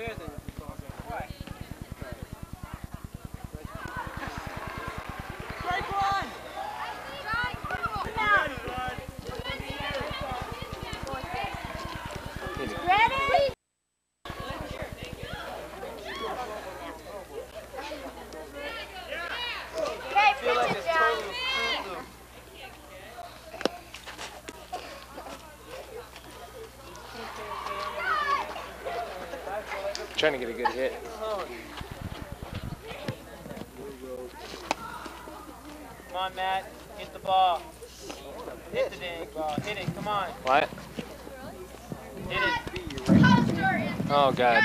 Fíjate. Trying to get a good hit. Come on, Matt. Hit the ball. Hit the dang ball. Hit it. Come on. What? Hit it. Oh God.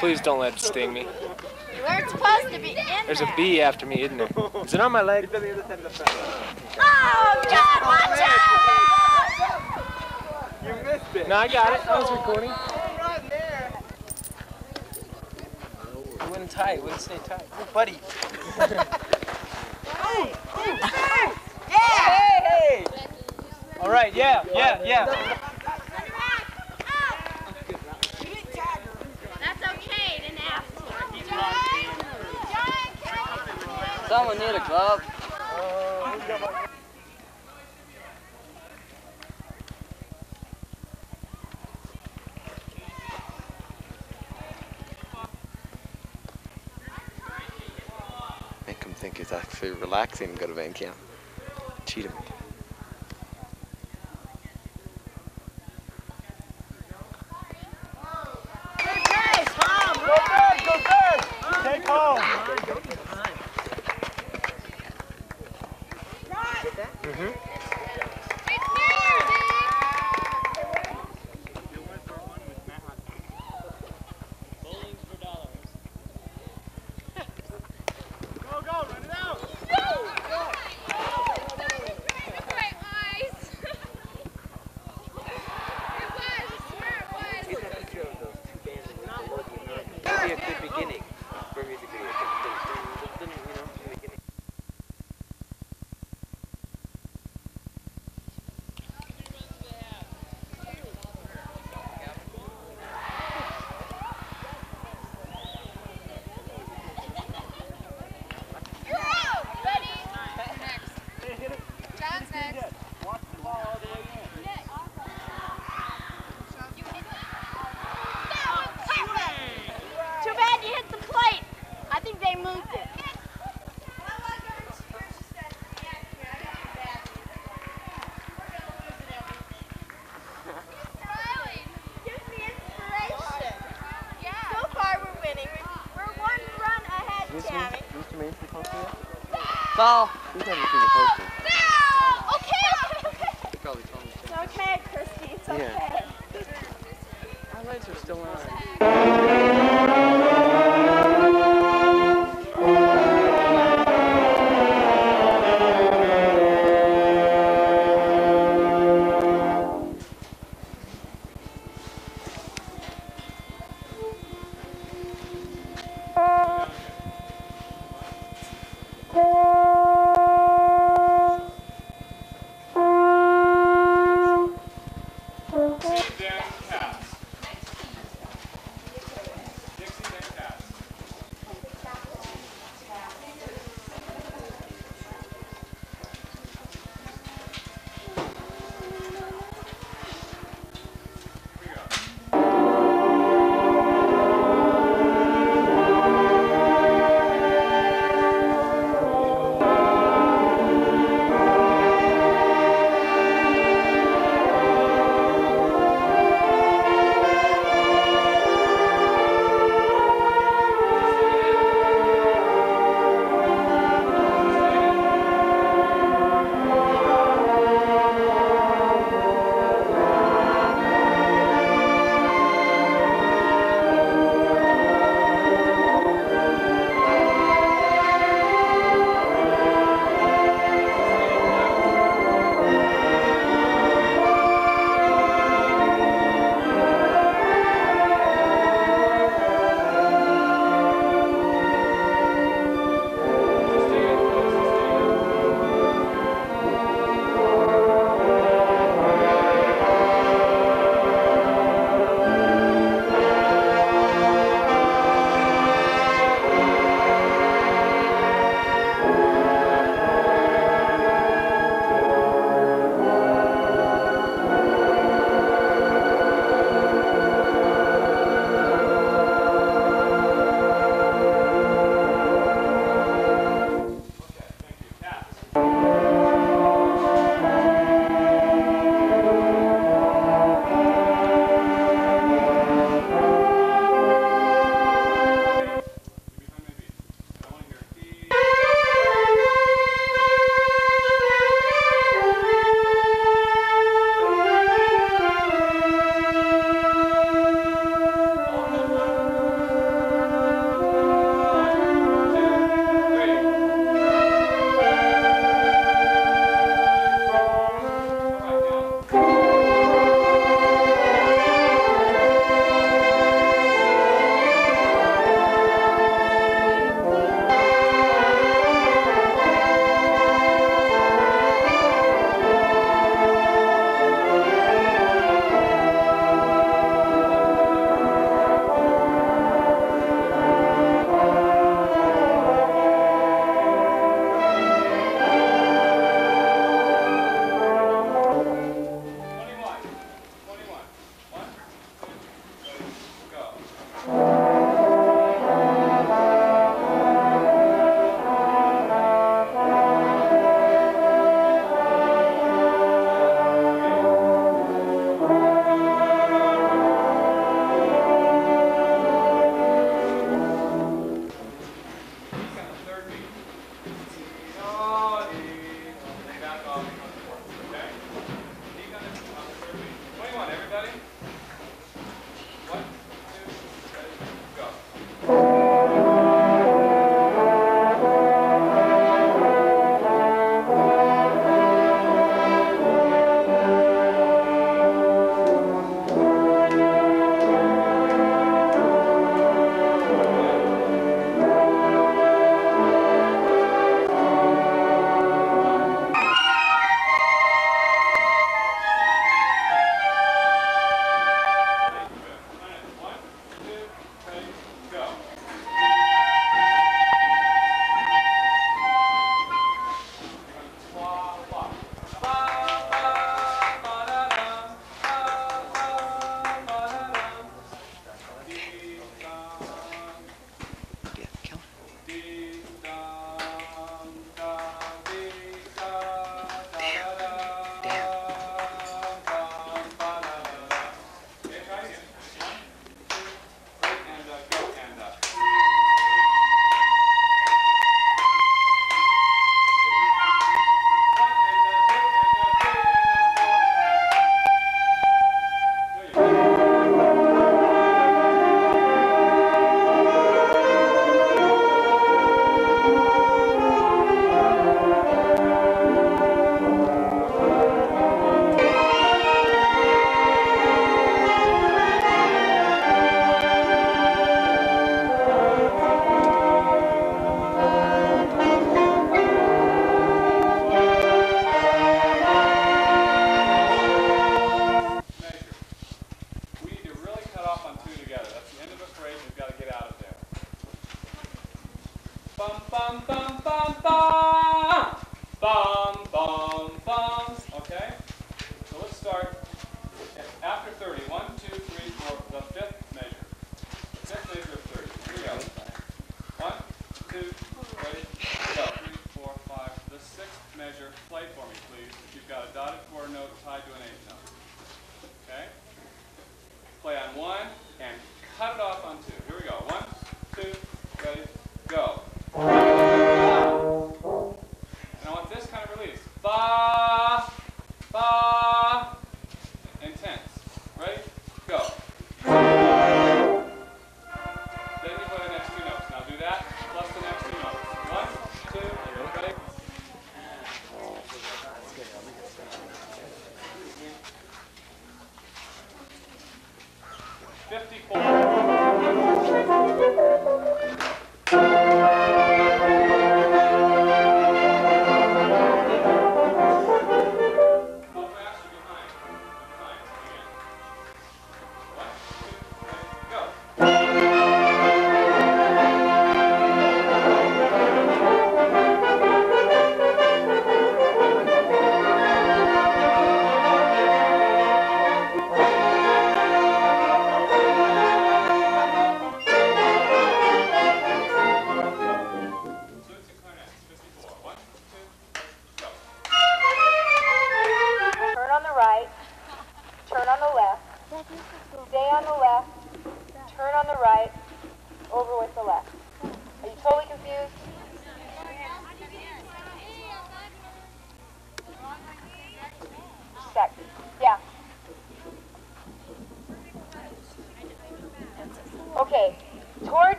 Please don't let it sting me. Where it's supposed to be in There's there. a bee after me, isn't there? Is it on my leg? Oh, God, watch out! You missed it. No, I got it. I was recording. Run there. Wouldn't tie. It stay tight. Buddy. Singer bank यहाँ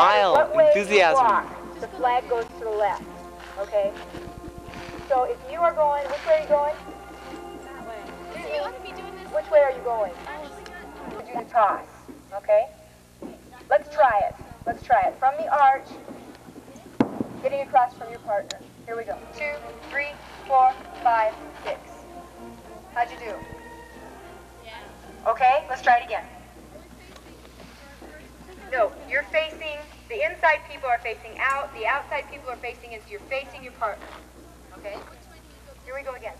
Smile, matter what way enthusiasm. you walk, the flag goes to the left. Okay? So if you are going, which way are you going? That way. Excuse You me, doing this? which way are you going? To do the toss. Okay? Let's try it. Let's try it. From the arch, getting across from your partner. Here we go. Two, three, four, five, six. How'd you do? Yeah. Okay, let's try it again. No, you're facing, the inside people are facing out, the outside people are facing in, so you're facing your partner. Okay? Here we go again.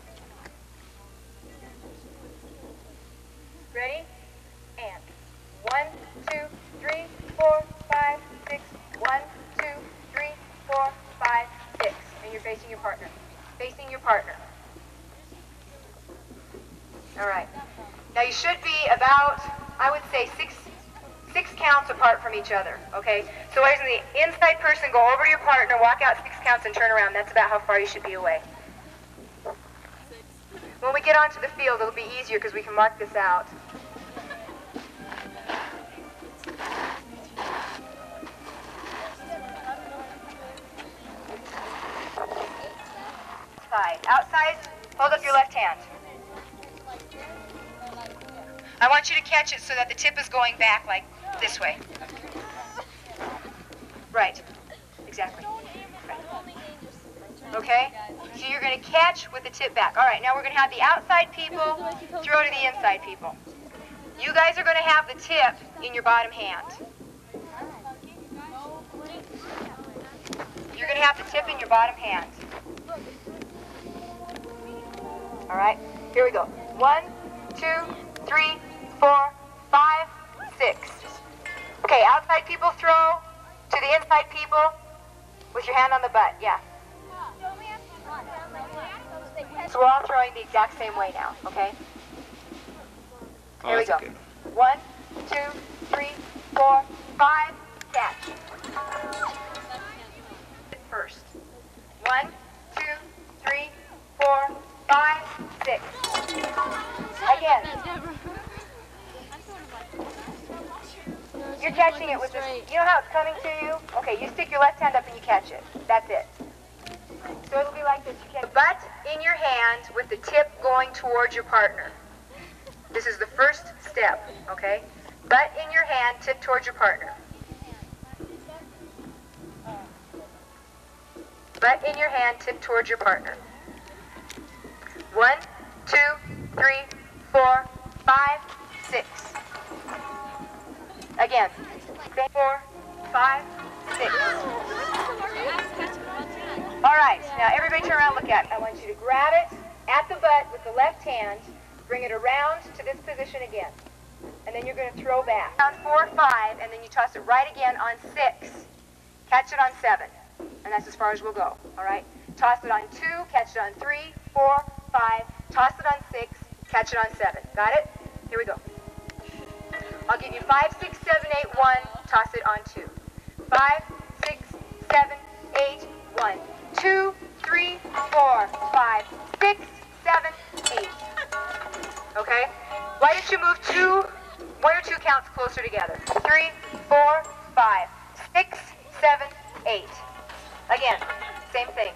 Ready? And one, two, three, four, five, six. One, two, three, four, five, six. And you're facing your partner. Facing your partner. All right. Now you should be about, I would say, six six counts apart from each other. Okay. So as the inside person, go over to your partner, walk out six counts, and turn around. That's about how far you should be away. When we get onto the field, it'll be easier because we can mark this out. Side. Outside, hold up your left hand. I want you to catch it so that the tip is going back like this way. Right. Exactly. Right. Okay? So you're going to catch with the tip back. All right, now we're going to have the outside people throw to the inside people. You guys are going to have the tip in your bottom hand. You're going to have the tip in your bottom hand. All right, here we go. One, two, three, four, five, six. Okay, outside people throw to the inside people with your hand on the butt. Yeah. So we're all throwing the exact same way now, okay? Oh, Here we go. One, two, three, four, five, catch. First. One, two, three, four, five, six. Again. You're catching it with this. You know how it's coming to you? Okay, you stick your left hand up and you catch it. That's it. So it'll be like this. You catch butt in your hand with the tip going towards your partner. This is the first step, okay? Butt in your hand, tip towards your partner. Butt in your hand, tip towards your partner. One, two, three, four, five, six. Again. Four, five, six. All right, now everybody turn around look at it. I want you to grab it at the butt with the left hand, bring it around to this position again. And then you're going to throw back. On four, five, and then you toss it right again on six. Catch it on seven. And that's as far as we'll go, all right? Toss it on two, catch it on three, four, five, toss it on six, catch it on seven. Got it? Here we go. I'll give you five, six, seven, eight, one, toss it on two. Five, six, seven, eight, one, two, three, four, five, six, seven, eight. Okay? Why don't you move two, one or two counts closer together? Three, four, five, six, seven, eight. Again, same thing.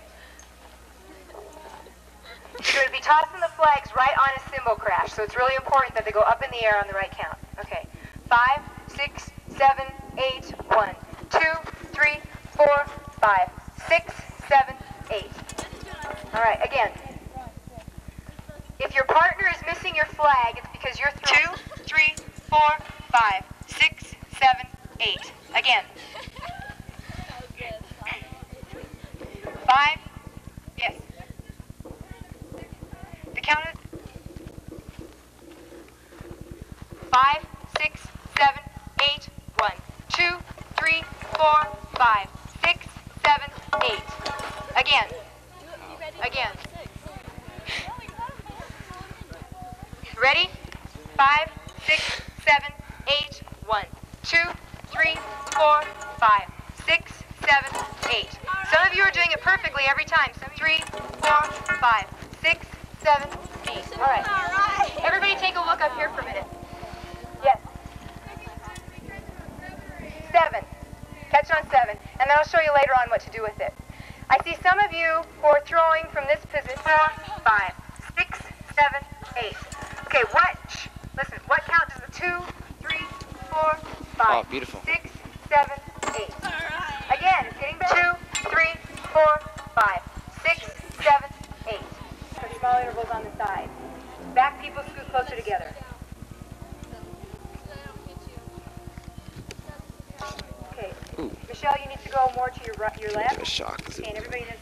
You're going to be tossing the flags right on a cymbal crash, so it's really important that they go up in the air on the right count. Okay. Five, six, seven, eight, one, two, three, four, five, six, seven, eight. All right, again. If your partner is missing your flag, it's because you're two, three, four, five, six, seven, eight. Again. Five. Yes. The count is five, six, seven, eight, one, two, three, four, five, six, seven, eight. Again. Again. Ready? Five, six, seven, eight, one, two, three, four, five, six, seven, eight. Some of you are doing it perfectly every time. So three, four, five, six, seven, eight. All right. Everybody take a look up here for a minute. Yes. Seven. Catch on seven. And then I'll show you later on what to do with it. I see some of you who are throwing from this position. Four, five, six, seven, eight. Okay, what? Shh, listen, what count does the two, three, four, five, Oh, beautiful. six, seven, eight? Again, it's getting better. Two, three, four, five, six, seven, eight. So small intervals on the side. Back people scoot closer together. Your left. Give a shock. Okay,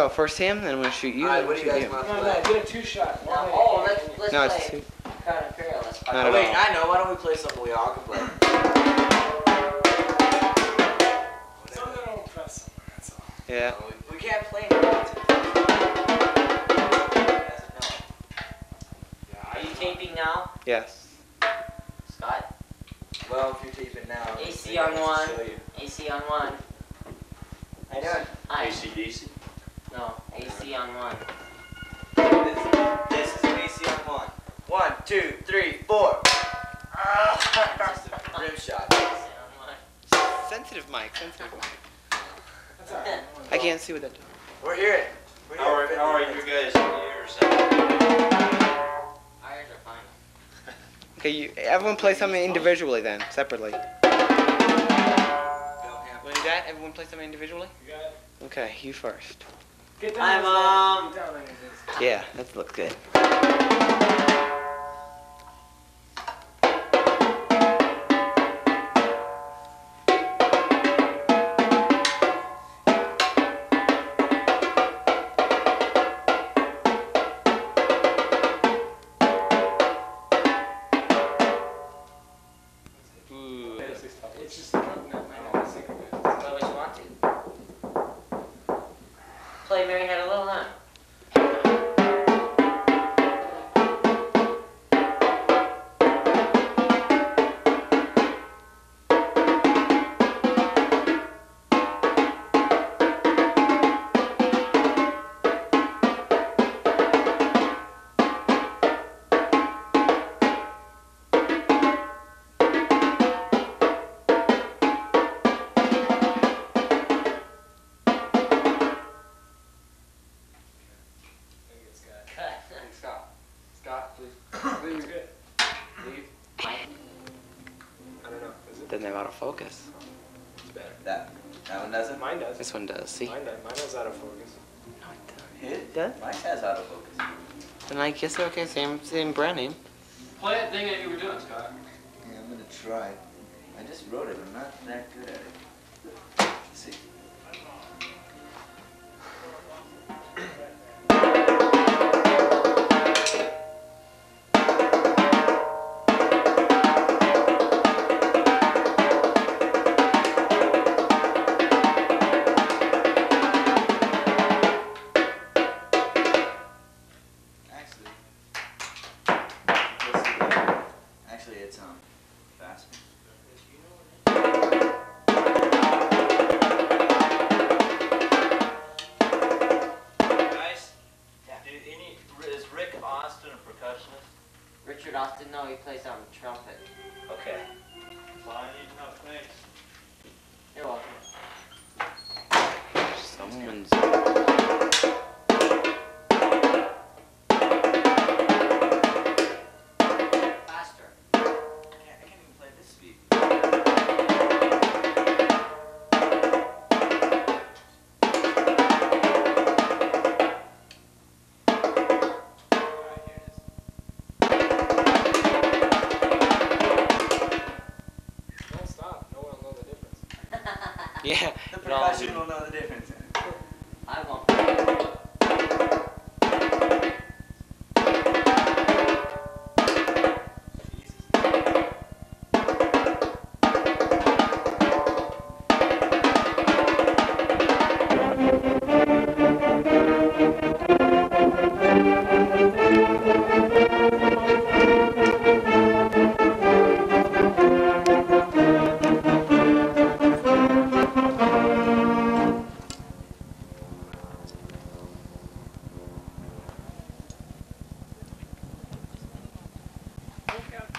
go? First him, then I'm gonna shoot you. Alright, what do you guys want to No, play? get a two shot. Now, oh, let's let's No, play it's two. Crown Imperial. Let's Not Oh, wait, all. I know. Why don't we play something we all can play? Something that'll impress someone, that's all. Yeah. Oh, we, we can't play anything. Are you taping now, Yes. Scott? Well, if you're taping now, AC maybe on can one. show you. AC on one. How you doing? Hi. ACDC? No, AC on one. This, this is AC on one. One, two, three, four. Just a rim shot. AC on one. Sensitive mic. Sensitive mic. That's. I can't see what that does. We're here. We're here. How are, how are you guys in yours? Ours are fine. Okay, you, everyone play something individually then, separately. Don't Want to do that? Everyone play something individually? You got it. Okay, you first. Get down Hi, Mom. Down on your knees. Yeah, that looks good. Then I guess they're okay. Same, same brand name. Play that thing that you were doing, Scott. Yeah, I'm gonna try. I just wrote it. I'm not that good at it.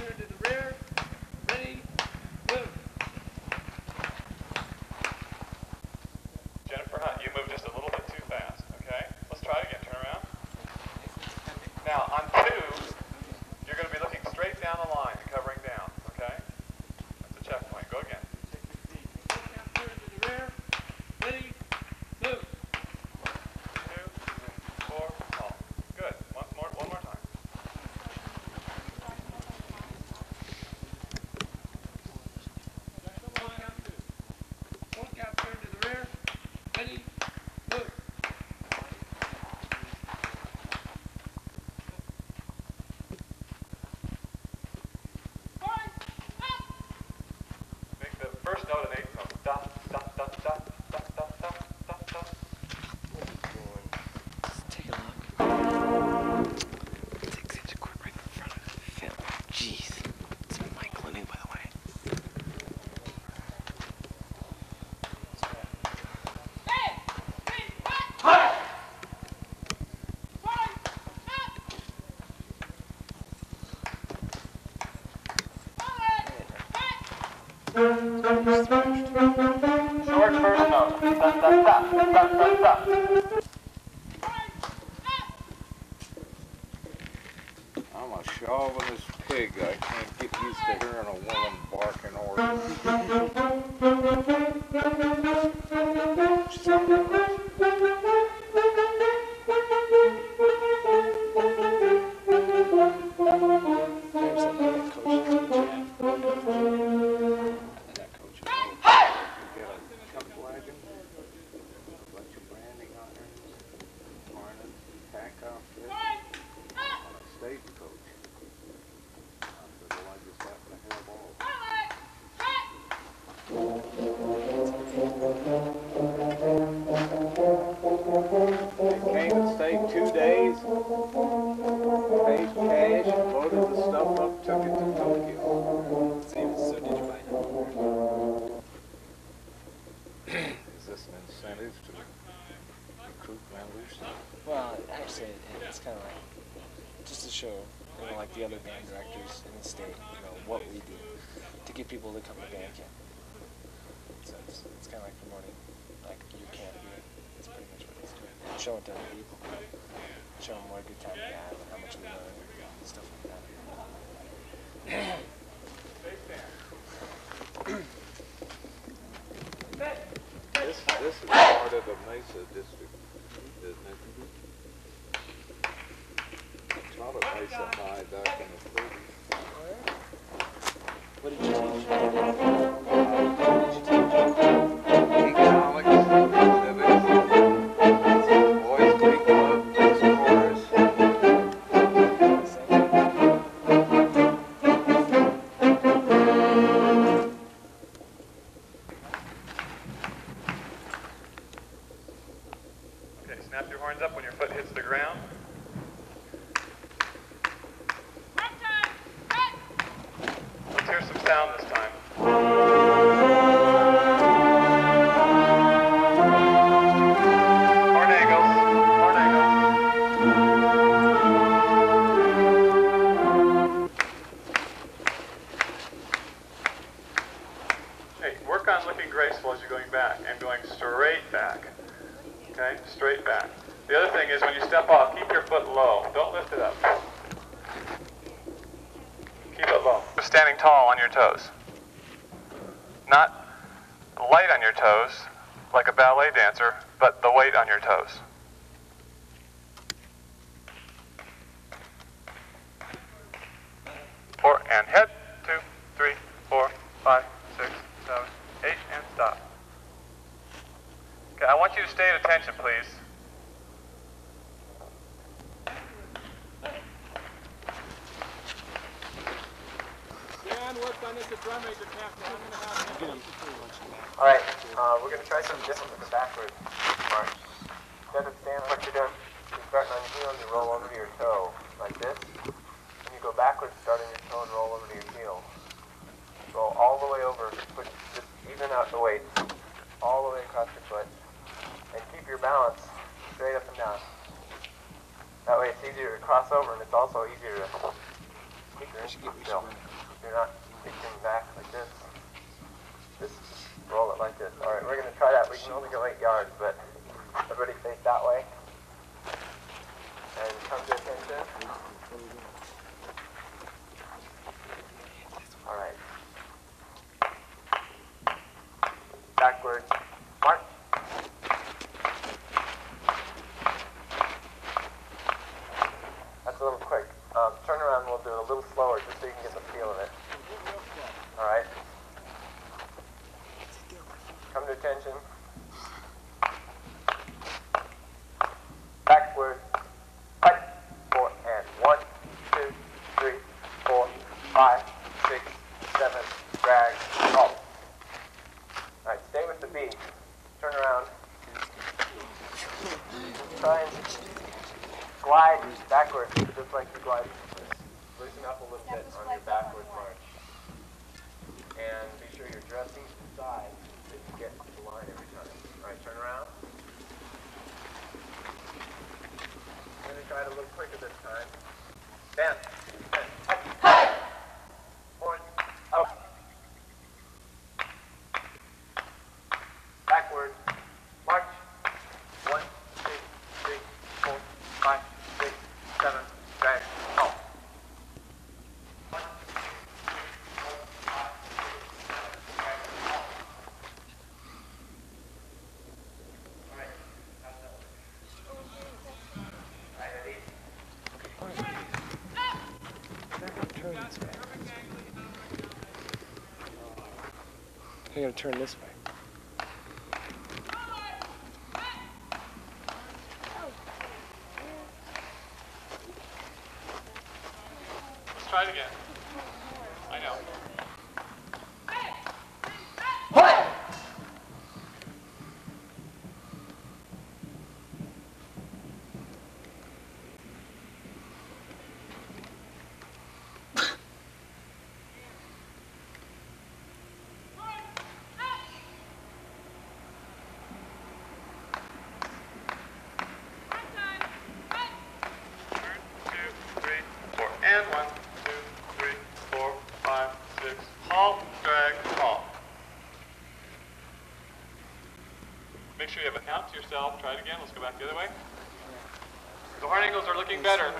sure to I'm a chauvinist pig. I can't get used to hearing a woman Okay, straight back. The other thing is when you step off, keep your foot low. Don't lift it up. Keep it low. Standing tall on your toes. Not light on your toes, like a ballet dancer, but the weight on your toes. Four and head, two, three, four, five, six, seven, eight, and stop. Okay, I want you to stay at attention, please. All right, uh, we're gonna try something different with the backward march. Instead of stand what you're doing, you're starting on your heel and you roll over to your toe, like this. And you go backwards, starting your toe and roll over to your heel. Roll all the way over, put, just even out the weight, all the way across your foot. Keep your balance straight up and down. That way it's easier to cross over and it's also easier to keep your still. You're not kicking back like this. Just roll it like this. All right, we're going to try that. We can only go eight yards, but everybody face that way. And come to attention. All right. Backward. March. That's a little quick. Um, turn around. We'll do it a little slower just so you can get the feel of it. All right. Come to attention. I'm gonna turn this way. sure you have a count to yourself. Try it again. Let's go back the other way. The hard angles are looking better.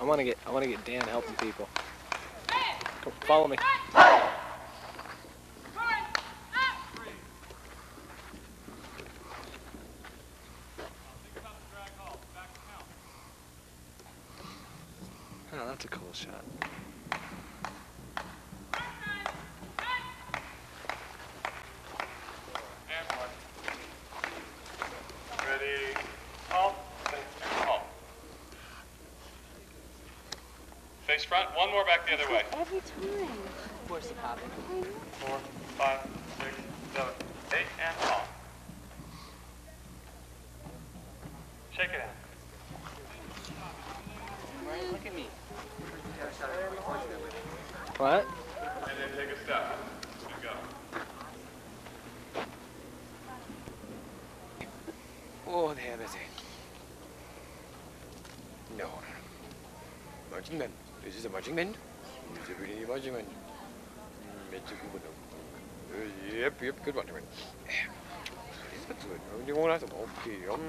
I want to get I want to get Dan helping people. Come, follow me. front, one more back the other way. Every time. Where's? Four, five, six, seven, eight, and five. regiment. He's a really regiment. That's a good one. Yep, yep, good one. That's good. You won't have to. Okay. Um.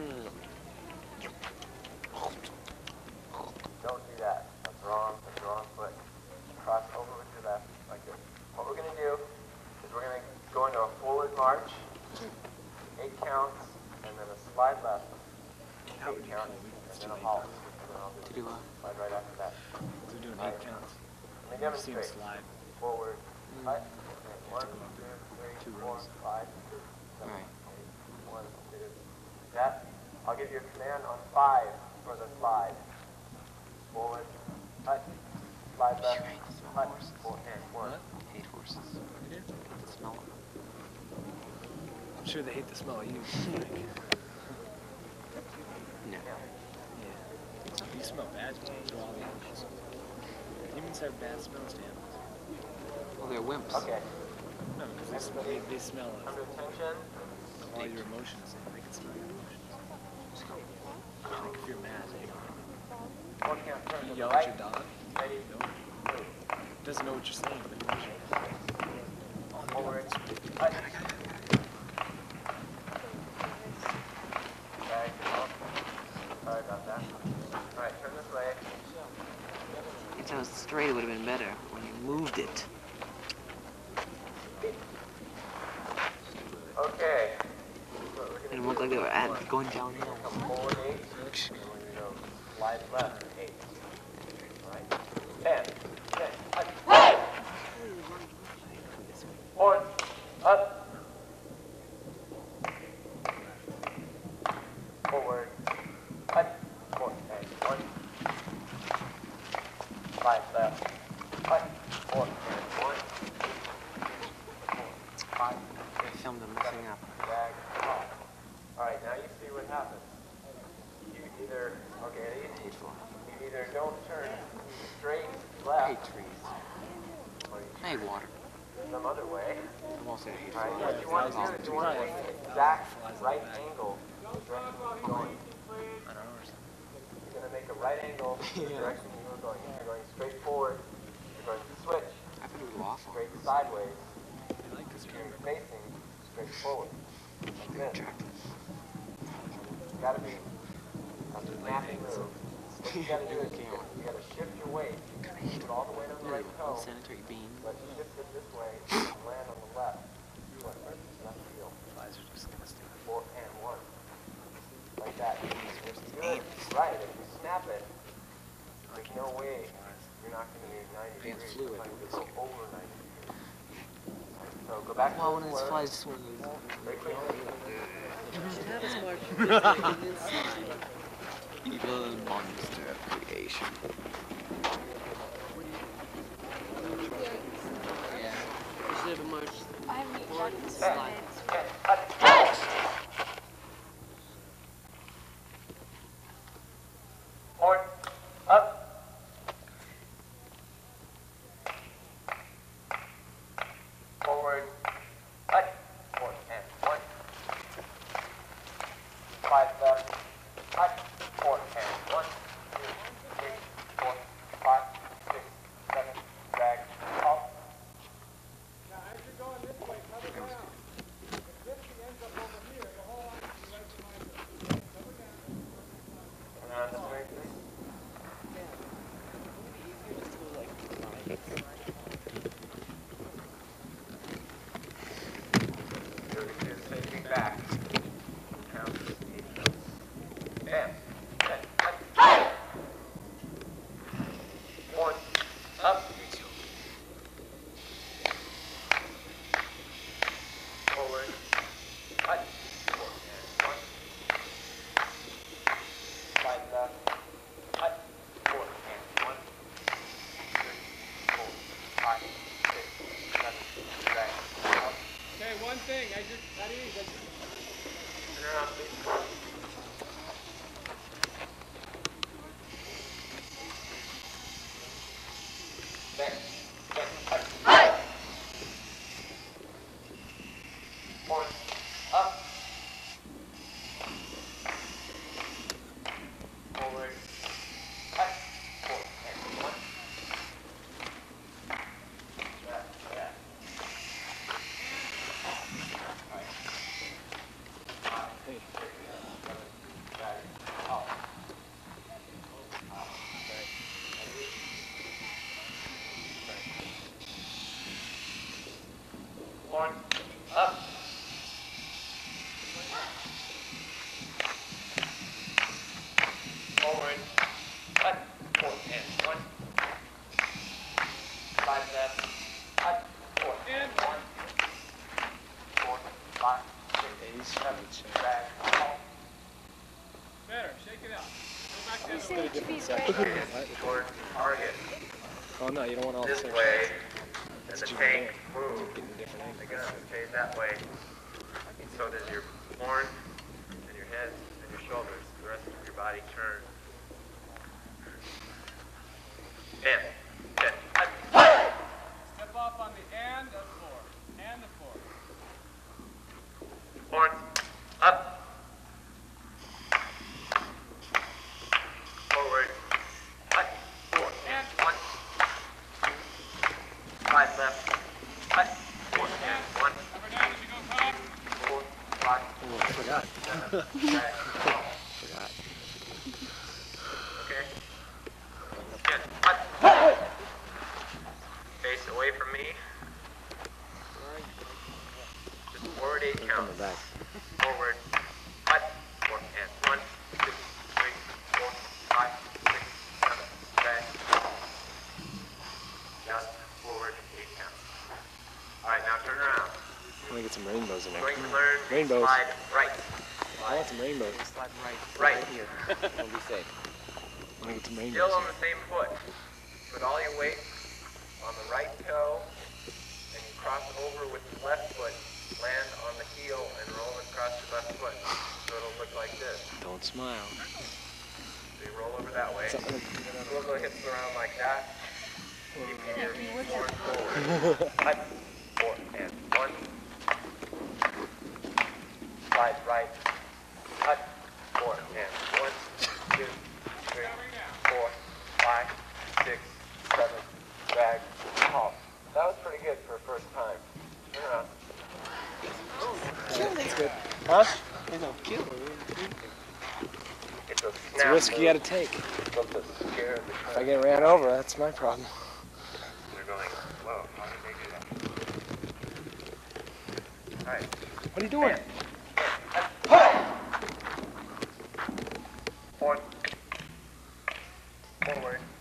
on five for the slide. Forward, cut. slide left, hut. I hate horses. I hate the smell of them. I'm sure they hate the smell of you. No. Yeah. You smell bad to all the animals. Humans have bad smells to animals. Well, they're wimps. Okay. No, because they, smell. they, they smell of all your emotions. They can smell your emotions. Like if you're mad, you yell at your dog. Doesn't know what you're saying, but Like, no way. You're not going to be 90 Pants degrees. fluid. Go over 90 degrees. So go back well, to when it flies a Evil monster creation. Yeah. You should have. I haven't eaten slide. Face away from me. Just forward eight counts. Forward. Eight counts. All right, now turn around. I'm gonna get some rainbows in there. Rainbows. slide right. I want some rainbows. Slide right, right here. Don't be safe. I want some rainbows. Still on the same foot. Put all your weight on the right toe, and you cross over with the left foot, land on the heel, and roll across your left foot. So it'll look like this. Don't smile. So you roll over that way. and then the hits the ground like that. Five, four, and one. Slide right. Hut, four, and one, two, three, four, five, six, seven, drag, halt. That was pretty good for a first time. Turn around. That's good. Huh? You know, kill It's a It's a risk you gotta take. Supposed to scare the If I get ran over, that's my problem. They're going, whoa, how did they do that? Alright. What are you doing? Forward. Forward.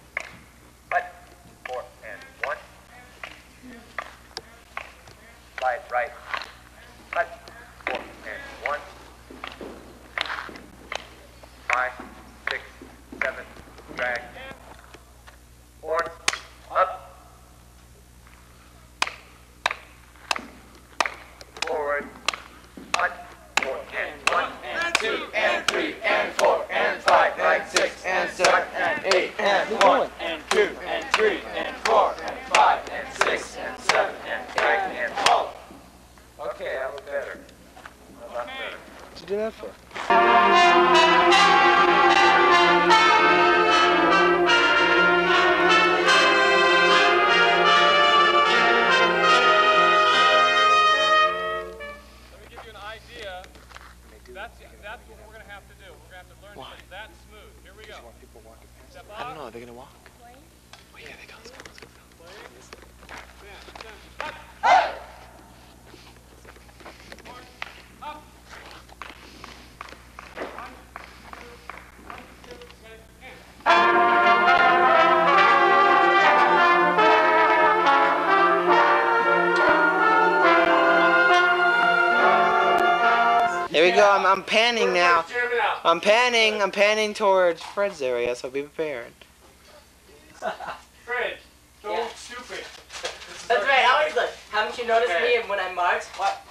I'm, I'm panning now. Jam it out. I'm panning. I'm panning towards Fred's area, so be prepared. Fred, don't Yeah. stupid. That's right. I always look. Haven't you noticed me when I march? What?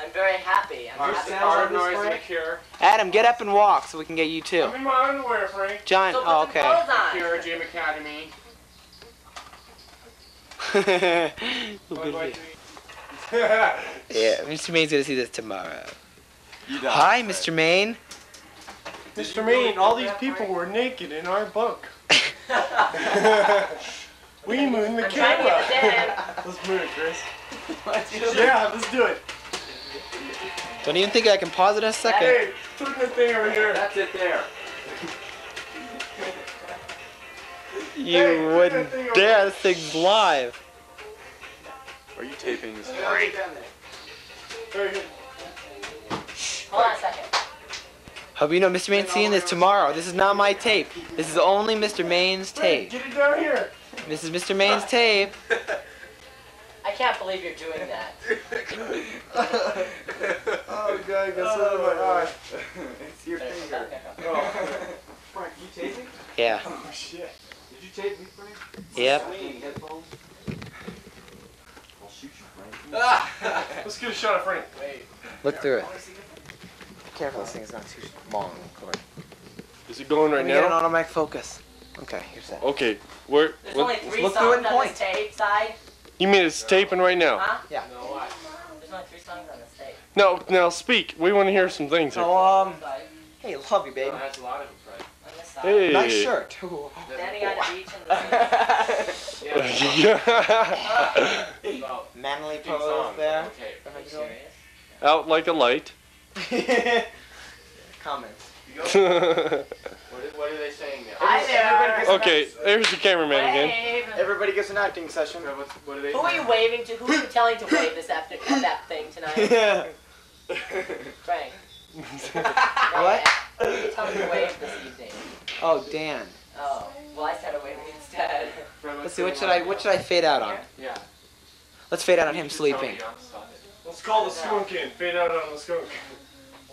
I'm very happy. I'm happy. hard noise in the cure. Adam, get up and walk so we can get you too. I'm in my underwear, Frank. John. So Oh, okay. clothes on. Cure, Gym Academy. yeah, Mr. Main's gonna see this tomorrow. Hi, Mr. Main. Mr. Main, all these people were naked in our bunk. we moon the I'm trying to camera. get Let's moon it, Chris. Yeah, let's do it. Don't even think I can pause it a second. Hey, put the thing over here. That's it there. You wouldn't dare. This thing's live. Are you taping this? Right. Very good. Hold on a second. Hope you know Mr. Main's seeing this tomorrow. This is not my tape. This is only Mr. Main's tape. Get it down here. This is Mr. Main's tape. I can't believe you're doing that. Oh, God, I got some in my eye. it's your finger. Oh, Frank, you taping? Yeah. Oh, shit. Did you tape me, Frank? Yep. Swinging headphones? I'll shoot you, Frank. Let's get a shot of Frank. Wait. Look through it. Be careful, this thing's not too long. Cord. Is it going right Let me get an automatic focus. Okay, here's that. Okay, where? There's what- only three look songs on point. this tape side. You mean it's taping right now? Huh? Yeah. There's only three songs on this tape. No, now speak. We want to hear some things here. So, um, hey, love you, babe. That's a lot of them, Frank. On this side. Hey. Nice shirt. Ooh. Standing on a beach in the Yeah. Manly pose there. Okay. Are you serious? Out like a light. Comments. What, are- what are they saying now? Hi there. okay, there's the cameraman again. Everybody gets an acting session. What, what are they Who are you waving to? Who are you telling to wave this after that thing tonight? Yeah. Frank. What? Who are you telling to wave this evening? Oh, Dan. Oh, well I started waving instead. Let's see. What should I? What should I fade out on? Yeah. Let's fade out on him sleeping. Let's call the skunk in. Fade out on the skunk.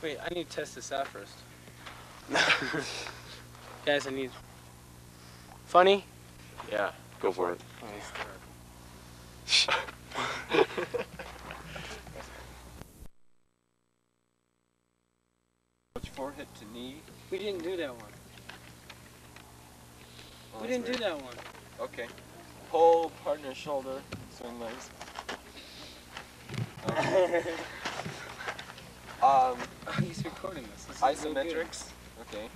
Wait, I need to test this out first. Guys, I need. Funny? Yeah, go for it. Forehead to knee. We didn't do that one. we didn't do that one. Okay. Pull partner shoulder, swing legs. Um, Um, He's recording this. this is so good. isometrics. Okay.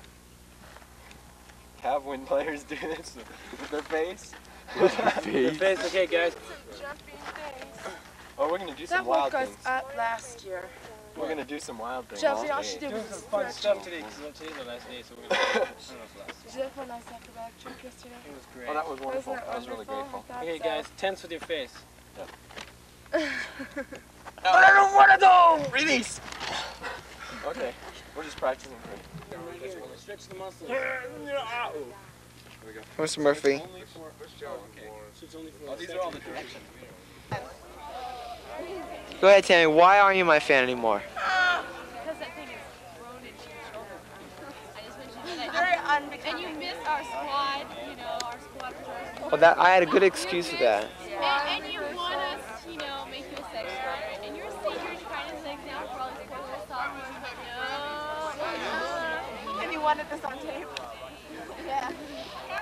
Have when players do this with their face. Your face, okay, guys. Oh, we're gonna do some That woke wild us things. up last year. We're gonna do some wild things. Jeff, we all should do Doing was some fun stretching. stuff today because today's the last day, so we're gonna. I don't know if it's last. Did you have a nice acrobatic trick yesterday? It was great. Oh, that was wonderful. Wasn't it That was really wonderful? grateful. I thought Okay, so. guys, tense with your face. I don't wanna go! Release! Okay, we're just practicing for it. Stretch the muscles. Mr. Murphy. Oh, okay. So it's only for. Oh, these are all the. Go ahead, Tammy. Why aren't you my fan anymore? Because that thing is grown and. I just want you to know that. And you miss our squad, you know, our squad. Well, that I had a good excuse for that. And, and you want us, you know, make you a sex starter. And you're a senior, you're trying to sex now for all these poor little sophomores, but no. And you wanted this on tape? Yeah.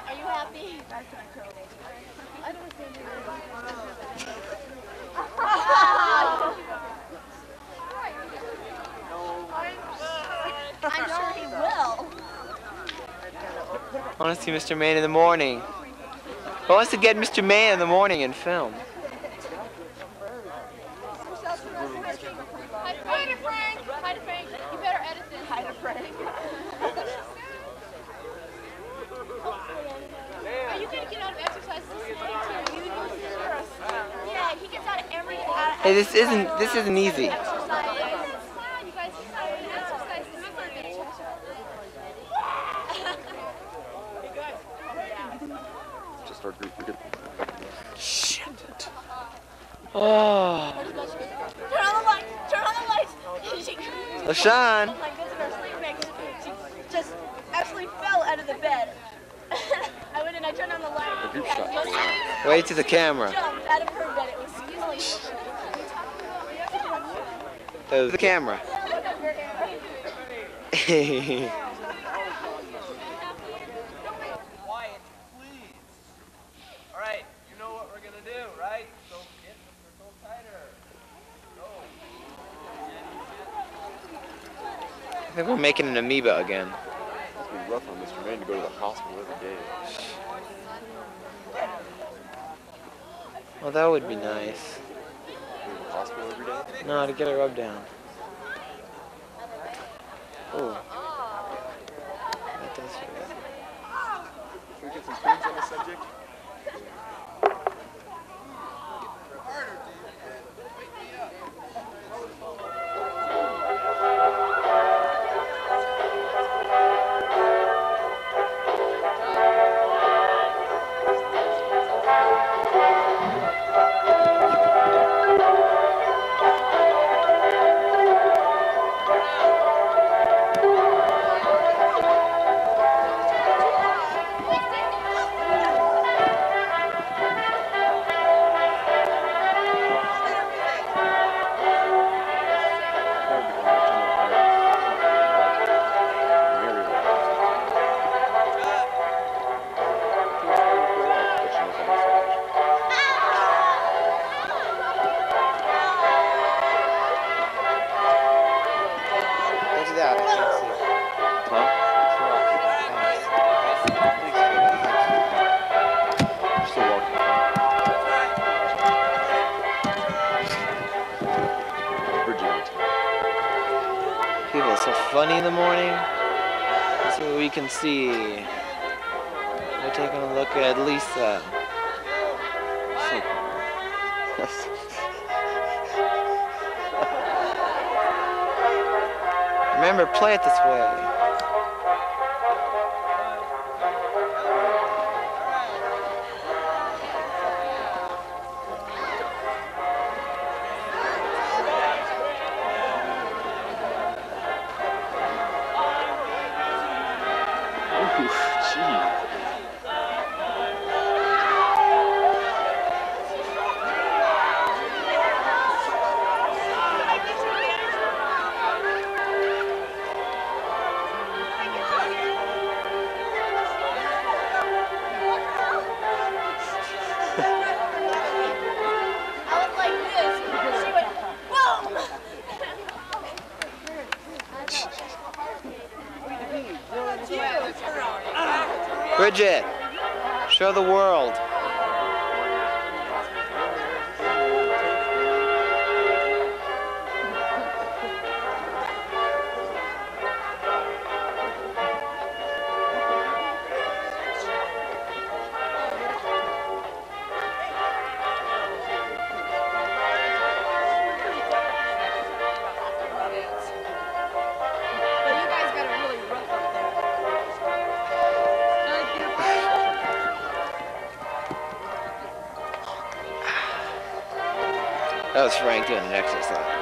Are you happy? I don't think I'm sure oh. he will. I want to see Mr. Man in the morning. I want to get Mr. Man in the morning in film. Hi to Frank. Hi to Frank. You better edit this. Hi to Frank. Are you going to get out of exercise this night? You Yeah, he gets out of every Uh, hey, this isn't this isn't easy. exercise. Come on, you guys, he's out of exercise this Monday. Just start group. We're. Shit. Oh. Turn on the light. Turn on the light. She, LaShawn. Oh my goodness, her sleep mix. She just absolutely fell out of the bed. I went and I turned on the light. A group shot. just Wait to the camera. Jumped out of her bed. It was easily. That was the camera. Quiet, please. All right, you know what we're gonna do, right? So get the circle tighter. Go. I think we're making an amoeba again. Must be rough on Mr. Man to go to the hospital every day. Well, that would be nice. Go to the hospital every day? No, to get a rub down. Ooh. the world. let's doing an exercise.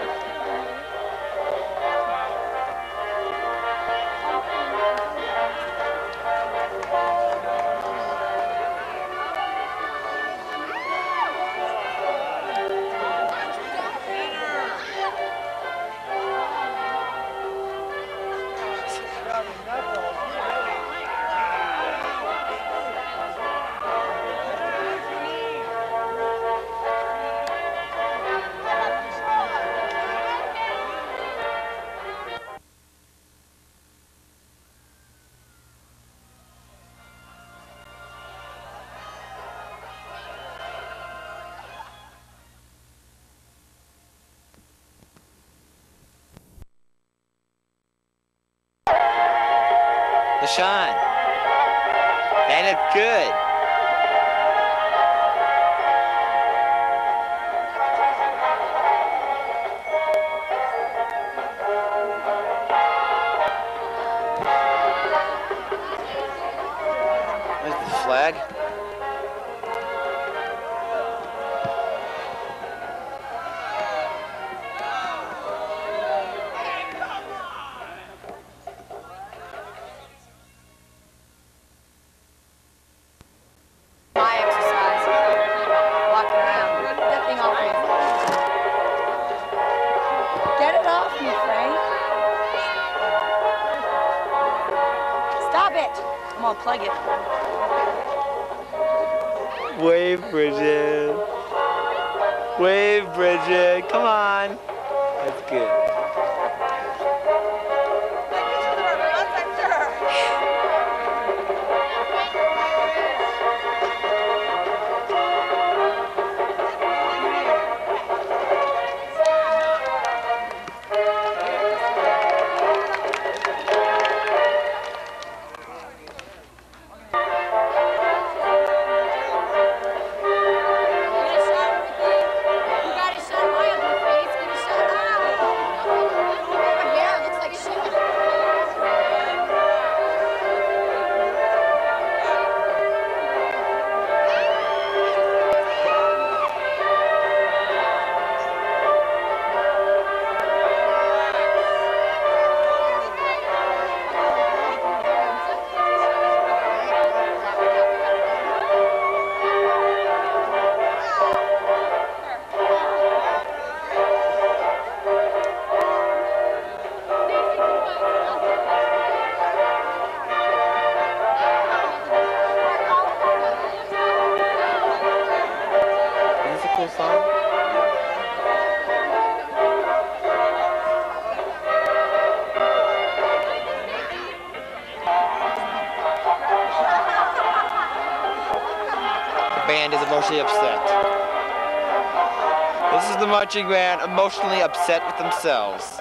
punching emotionally upset with themselves.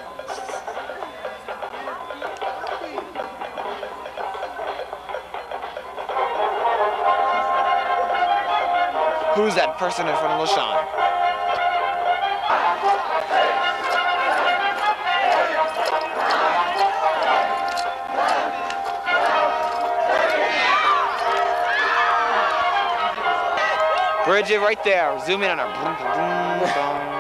Who's that person in front of LaShawn? Bridget right there. Zoom in on her.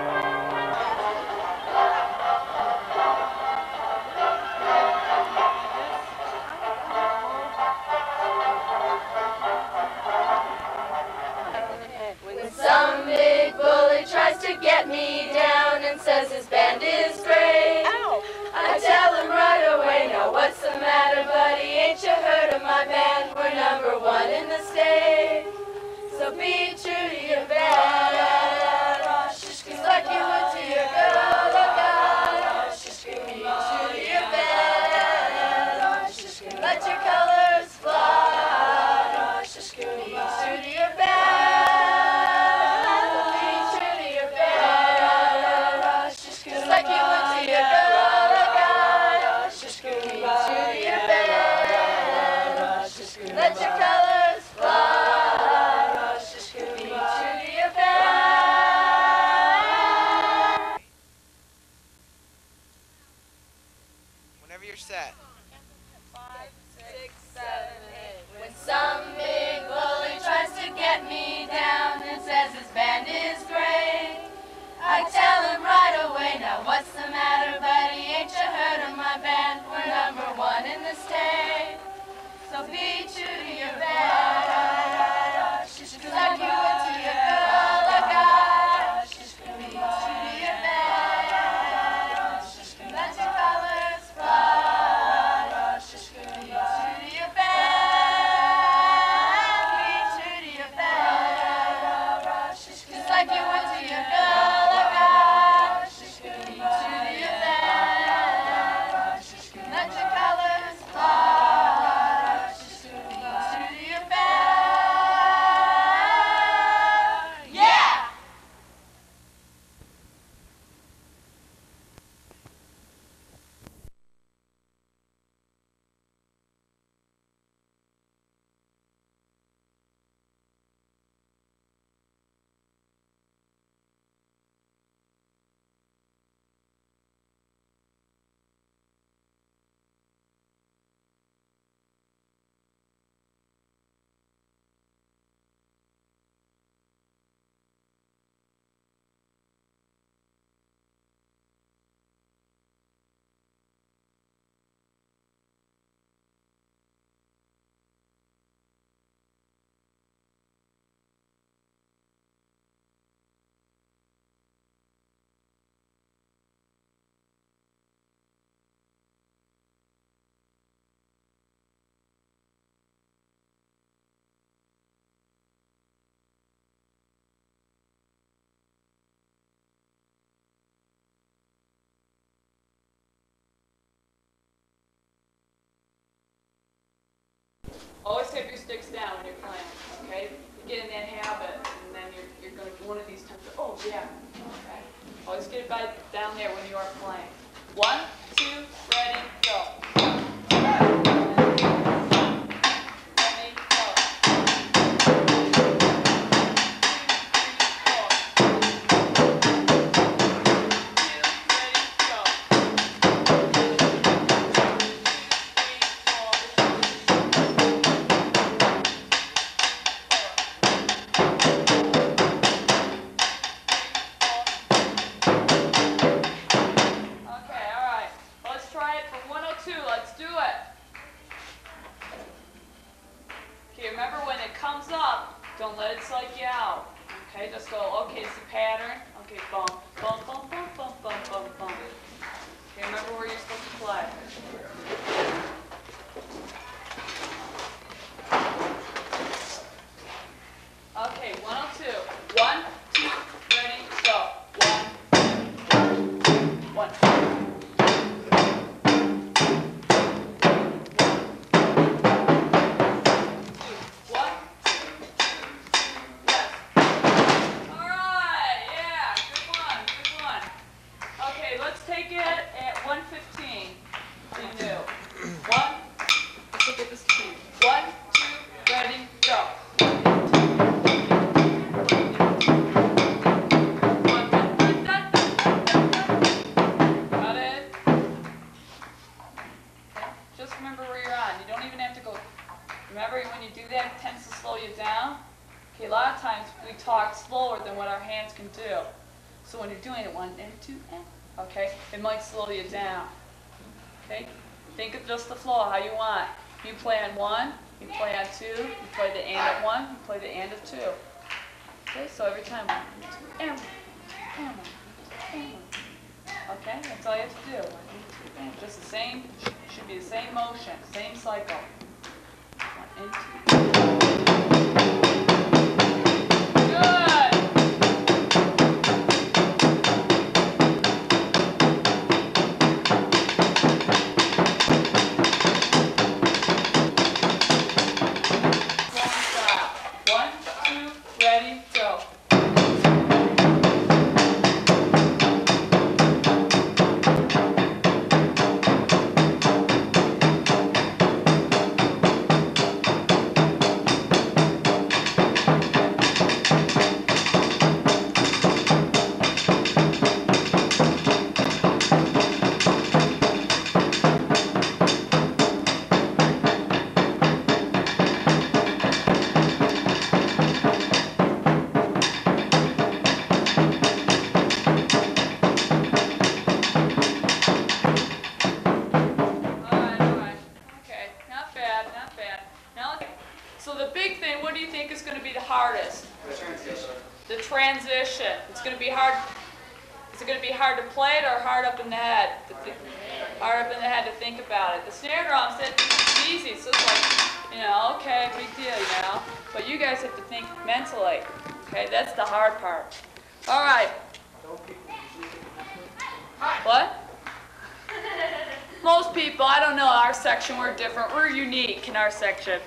Section.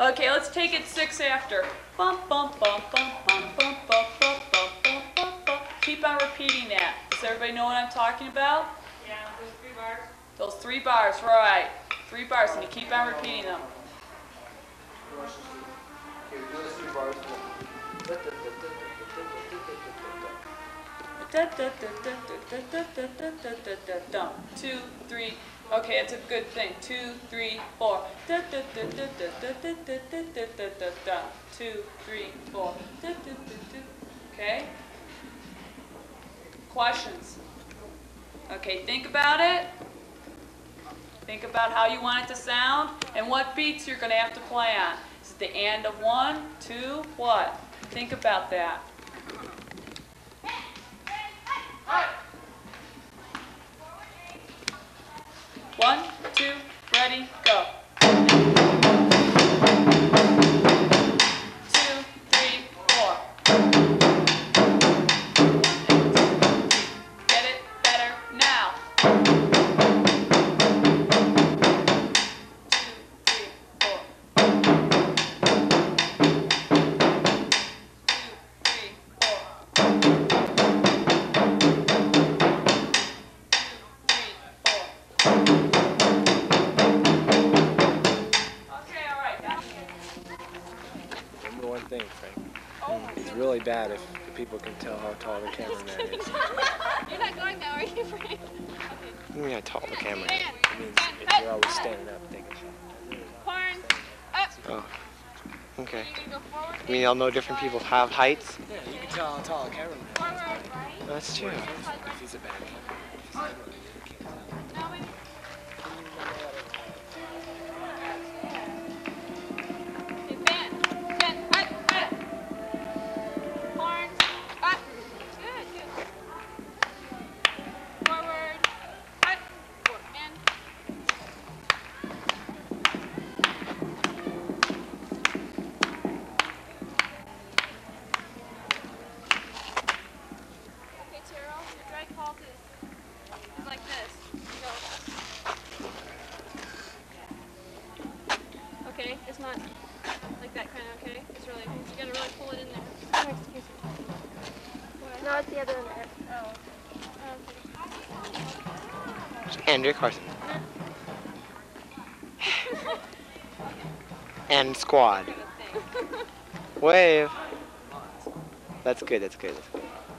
Okay, let's take it six after. Bum, bum, bum, bum, bum, bum, bum, bum, bum, bum, bum, bum. Keep on repeating that. Does everybody know what I'm talking about? Yeah, those three bars. Those three bars, right. Three bars, and you keep on repeating them. Two, three. Okay, it's a good thing. Two, three, four. Dum, two, three, four. Okay. Questions? Okay, think about it. Think about how you want it to sound and what beats you're going to have to play on. Is it the end of one, two, what? Think about that. One, I mean, I'll know different people have heights. Yeah, you can tell how tall a cameraman is. That's true. If he's a bad 机で机で机で。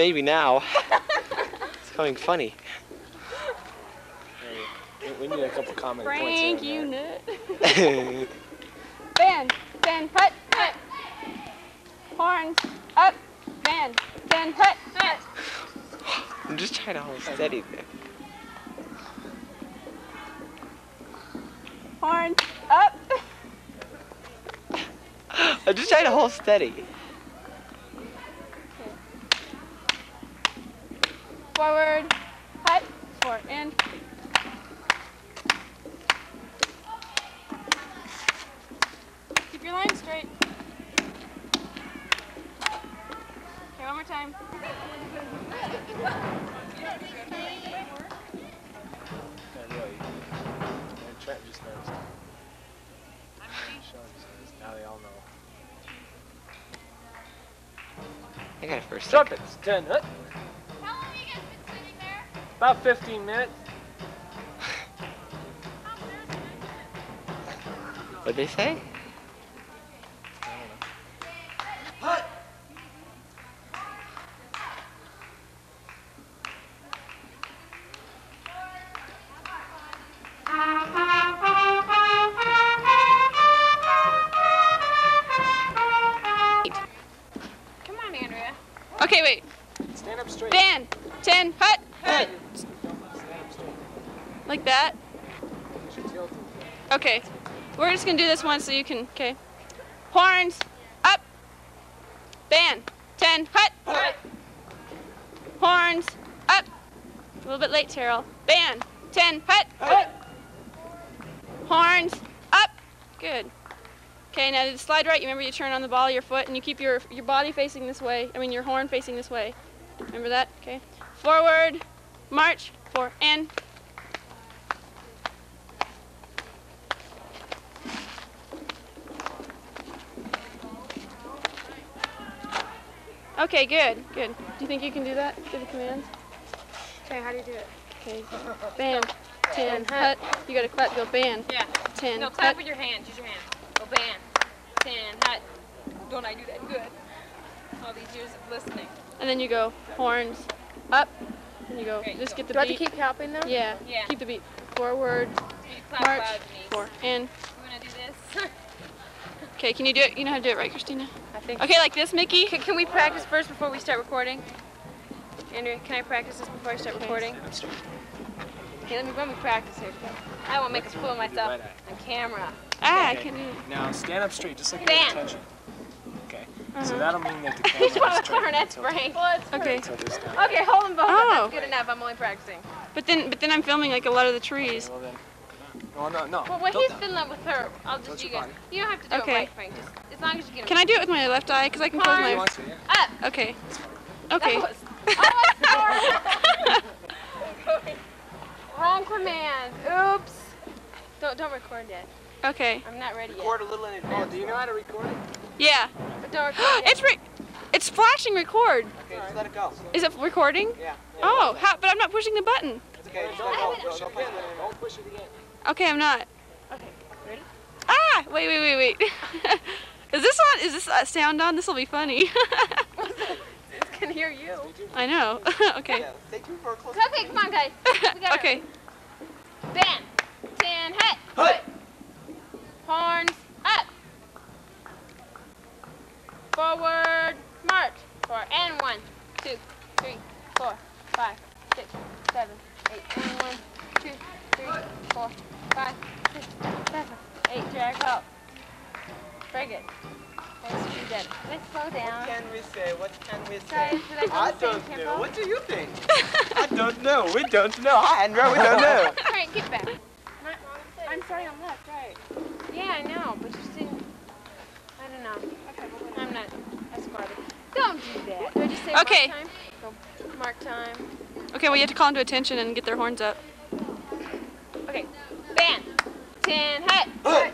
Maybe now. it's coming funny. We- We need a couple comment points here Frank, and you there. nut. Bend, bend, hut, hut. Horns, up, bend, bend, hut, hut. I'm just trying to hold steady there. Horns, up. I'm just trying to hold steady. forward, hut, four, in. Keep your line straight. Okay, one more time. Now they all know. I got a first. Trumpets, ten, hut. About 15 minutes. What'd they say? We're just gonna do this once so you can. Okay. Horns. Up. Band. Ten. Hut. Horns. Up. A little bit late, Terrell. Band. Ten. Hut. Horns. Up. Good. Okay, now to slide right, you remember you turn on the ball of your foot and you keep your, your body facing this way. I mean, your horn facing this way. Remember that? Okay. Forward. March. Four. And. Okay, good, good. Do you think you can do that? Give the commands. Okay, how do you do it? Okay, bam, ten, hut. You gotta clap, go bam. Yeah. Ten, No, hut. clap with your hands. Use your hands. Go bam. Ten, hut. Don't I do that good? All these years of listening. And then you go horns, up. And you go, Okay, just go. get the Do I have to keep counting though? Yeah. Yeah. Keep the beat. Forward, You clap march, loud, Denise. four, and. You wanna do this? Okay, can you do it? You know how to do it, right, Christina? I think. Okay, like this, Mickey? Can, can we practice first before we start recording? Andrew, can I practice this before I start recording? Okay, let me let me practice here. I won't make a fool of myself on camera. Ah, I can do it. Now stand up straight, just like Bam. your attention. Okay. So Uh-huh. that'll mean that the camera Each one is of turned clarinets, until- Frank. Okay. until. Okay, hold them both. Oh. That's good enough. I'm only practicing. But then, but then I'm filming like a lot of the trees. Well then, no, no, no. Well, when Don't- he's fiddling with her, I'll just Don't you you guys. You don't have to do Okay. it right, Frank. Just as long as you get 'em. Can I do it with my left eye? Because I can close my. He to, yeah. Up. Okay. Okay. Was, oh, sorry. Wrong command. Oops. Don't don't record yet. Okay. I'm not ready yet. Record a little in advance. Oh, do you know how to record it? Yeah. But don't record it's re- it's flashing record. Okay, just let it go. Is it recording? Yeah. Oh, how, but I'm not pushing the button. It's okay. Just let it go. Don't, don't push it. Don't push it again. Okay, I'm not. Okay. Ready? Ah! Wait, wait, wait, wait. is this on? Is this uh, sound on? This will be funny. This can hear you. I know. okay. Yeah, stay tuned for a close. Okay, come on, guys. We got Okay. Bam. Ten. Hut. Hut. Horns up. Forward. March. Four. And one, two, three, four, five, six, seven, eight. And one, two, three, four, five, six, seven, eight. Drag up. Very good. Let's do that. Let's slow What can we say? What can we say? should I go I don't tempo? know. What do you think? I don't know. We don't know. Hi, Andrew. We don't know. All right, get back. I'm sorry, I'm left, right. Yeah, I know, but you didn't. I don't know. I'm not a smarty. Don't do that. Do I just say Okay. mark time? Go mark time. Okay, well, you have to call them to attention and get their horns up. Okay. Band. Ten. Hut. Oh.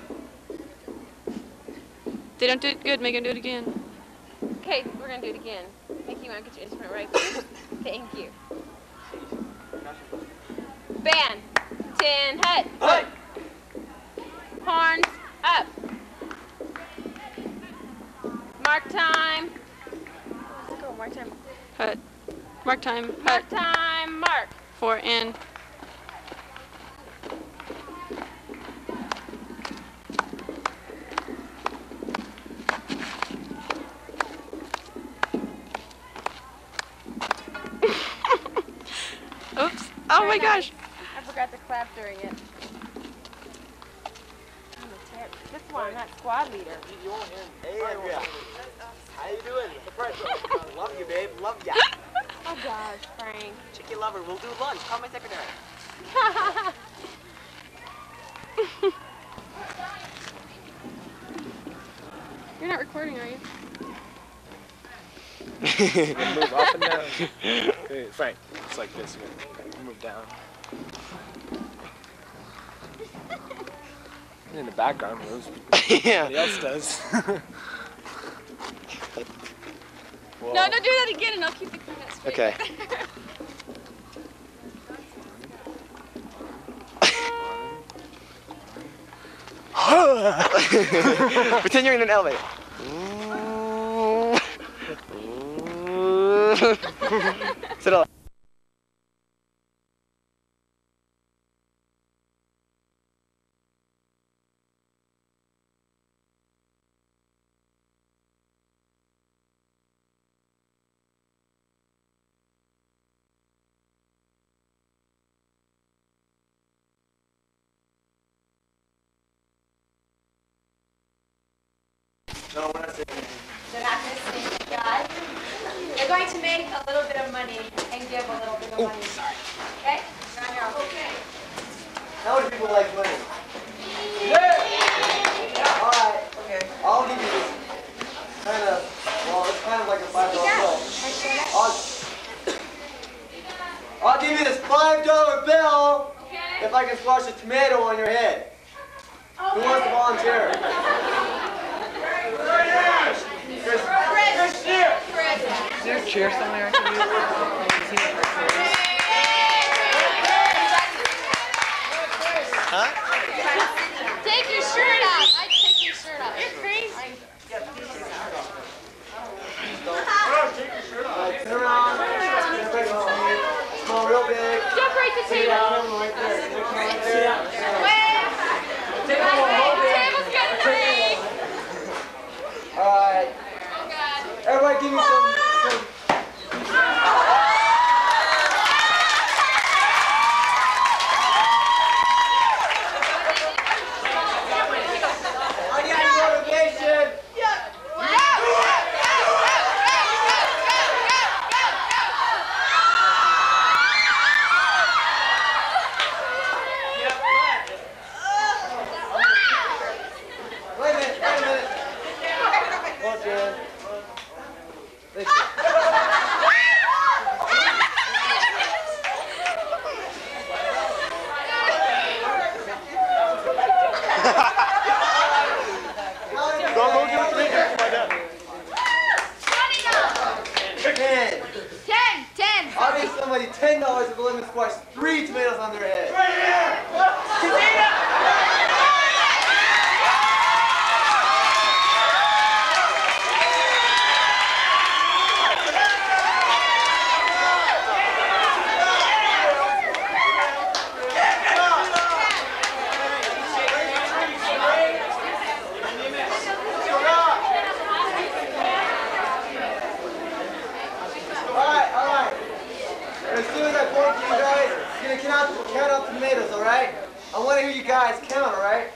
They don't do it good, make them do it again. Okay, we're gonna do it again. Mickey, you wanna get your instrument right. Thank you. Band. Ten. Hut. Hut. Horns up. Mark time. Let's go. Mark time. Hut. Mark time. Hut. Mark time. Mark. Four and. My gosh. I forgot to clap during it. I'm This one, I'm not squad leader. Hey, Andrea. How you doing? Love you, babe. Love ya. Oh gosh, Frank. Chicky lover. We'll do lunch. Call my secretary. You're not recording, are you? move up and down. Frank, it's like this down. In the background moves. yeah. Nobody else does. no, don't do that again and I'll keep the clean straight. Okay. Pretend you're in an elevator. Sit up. $10 if the limit squash. three tomatoes on their head. Right guys count, right?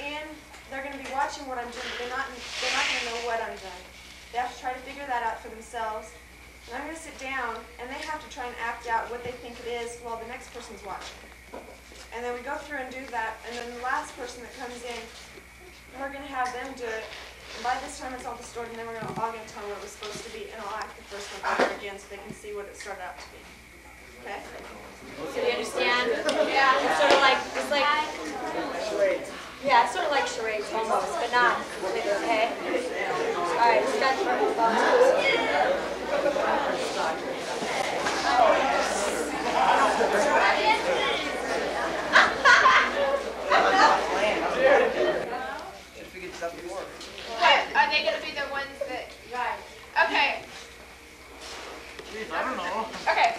In. They're gonna be watching what I'm doing. But they're not they're not gonna know what I'm doing. They have to try to figure that out for themselves. And I'm gonna sit down, and they have to try and act out what they think it is while the next person's watching. And then we go through and do that, and then the last person that comes in, we're gonna have them do it. And by this time, it's all distorted, and then we're gonna all gonna tell them what it was supposed to be, and I'll act the first one over again so they can see what it started out to be. Okay? So you understand? Yeah. Sort of like, it's like. Charades. Yeah, it's sort of like charades almost, but not completely, okay? All right, so that's What? Are they gonna be the ones that? Right. Okay. I don't know. Okay.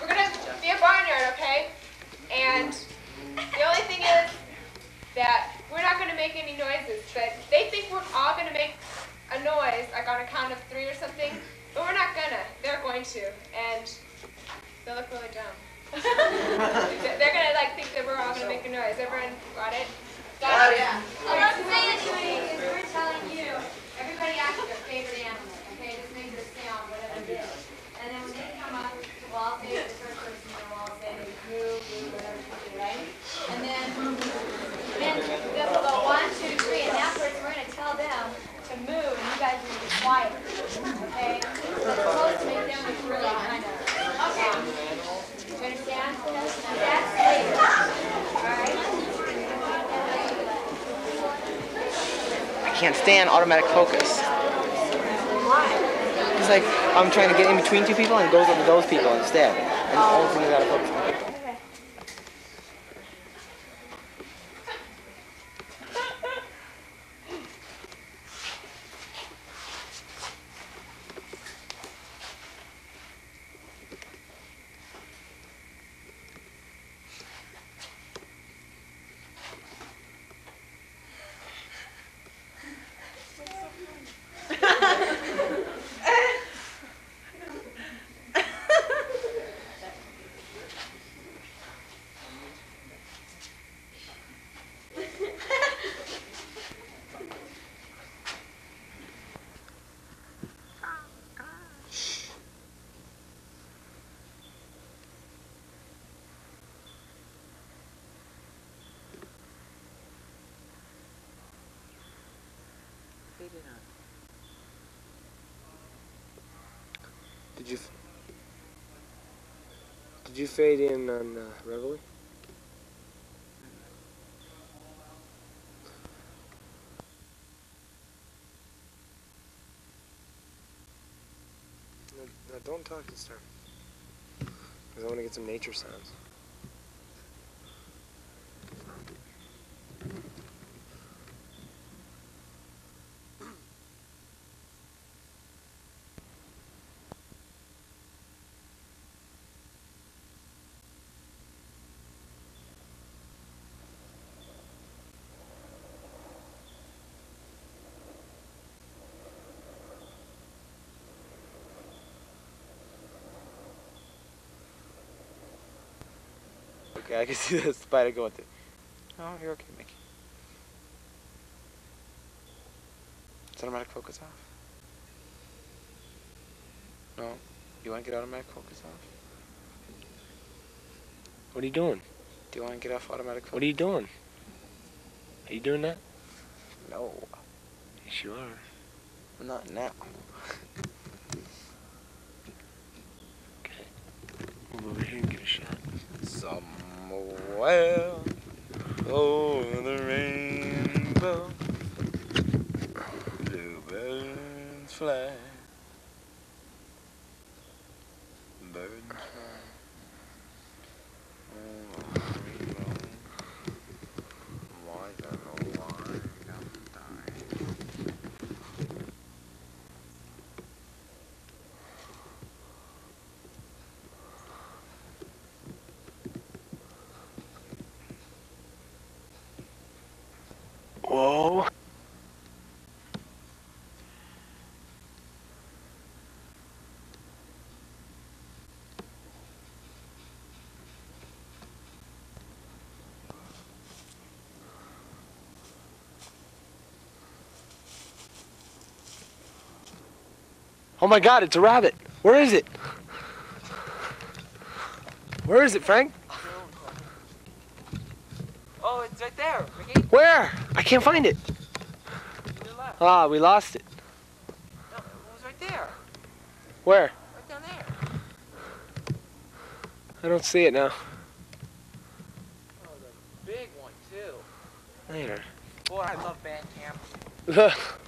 We're gonna be a barnyard, okay? And the only thing is that we're not gonna make any noises, but they think we're all gonna make a noise, like on a count of three or something, but we're not gonna. They're going to, and they'll look really dumb. They're they're gonna like think that we're all gonna make a noise. Everyone got it? Oh, got it. All right, so what we're doing is we're telling you, everybody ask your favorite animal, okay? Just make it sound, whatever it is. And then when they come up, we'll all say it, the first person, and we'll all say moo, moo, whatever you do, right? And then, then then we'll go one, two, three, and afterwards, we're gonna tell them to move, and you guys are gonna be quiet, okay? So we're supposed to make them like really kind of, okay? Do you understand? That's later, all right? I can't stand automatic focus. It's like I'm trying to get in between two people and it goes over those people instead. And the only thing is out of focus. You fade in on uh, Reveille? Don't talk this time. Because I want to get some nature sounds. Okay, I can see the spider going through. Oh, you're okay, Mickey. Is automatic focus off? No? You want to get automatic focus off? What are you doing? Do you want to get off automatic focus? What are you doing? Are you doing that? No. You sure are. Not now. okay. Move over here and get a shot. Somewhere over oh, the rainbow, bluebirds fly. Birds fly. over the rainbow. Why don't know why don't I? Whoa. Oh my god, it's a rabbit. Where is it? Where is it, Frank? Oh, it's right there. Ricky. Where? I can't find it. Ah, we lost it. No, it was right there. Where? Right down there. I don't see it now. Oh, the big one too. Later. Boy, I love band camp.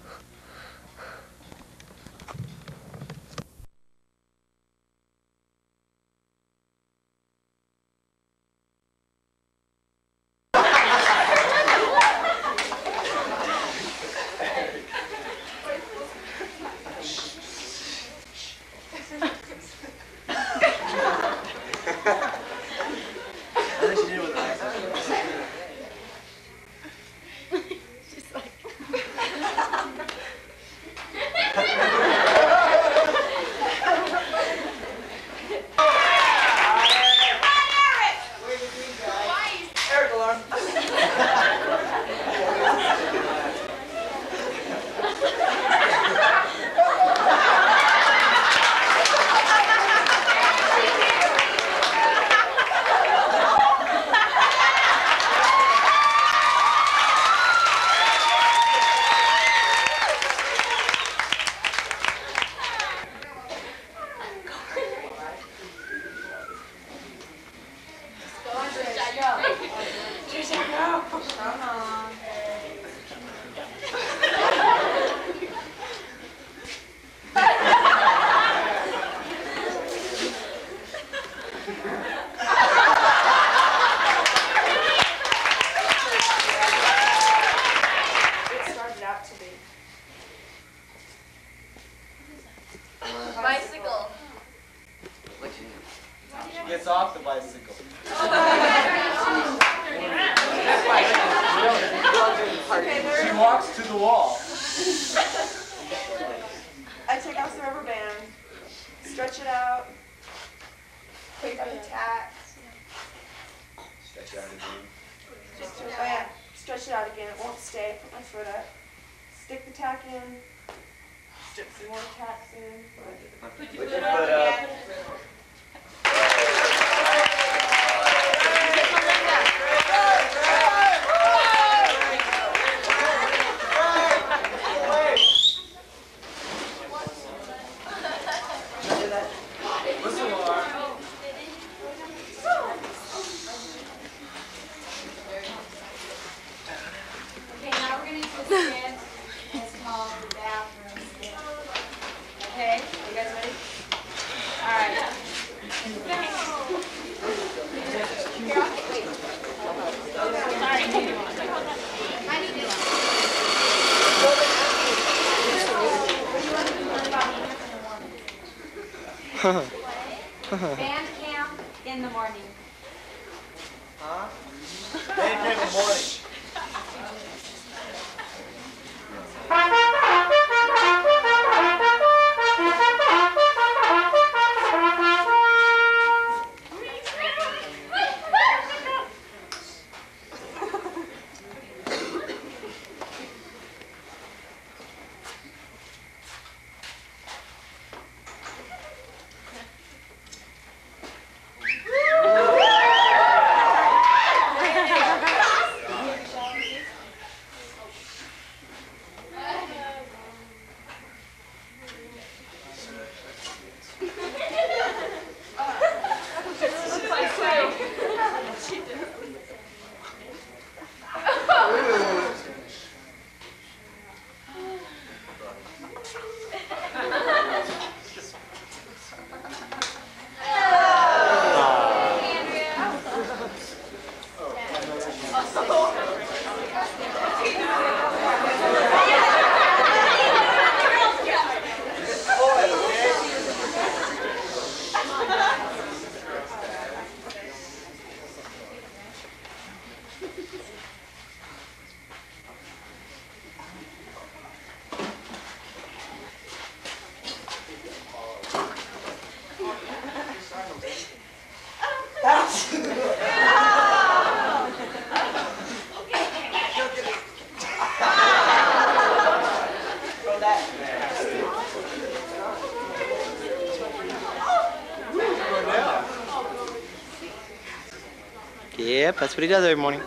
Yep, that's what he does every morning.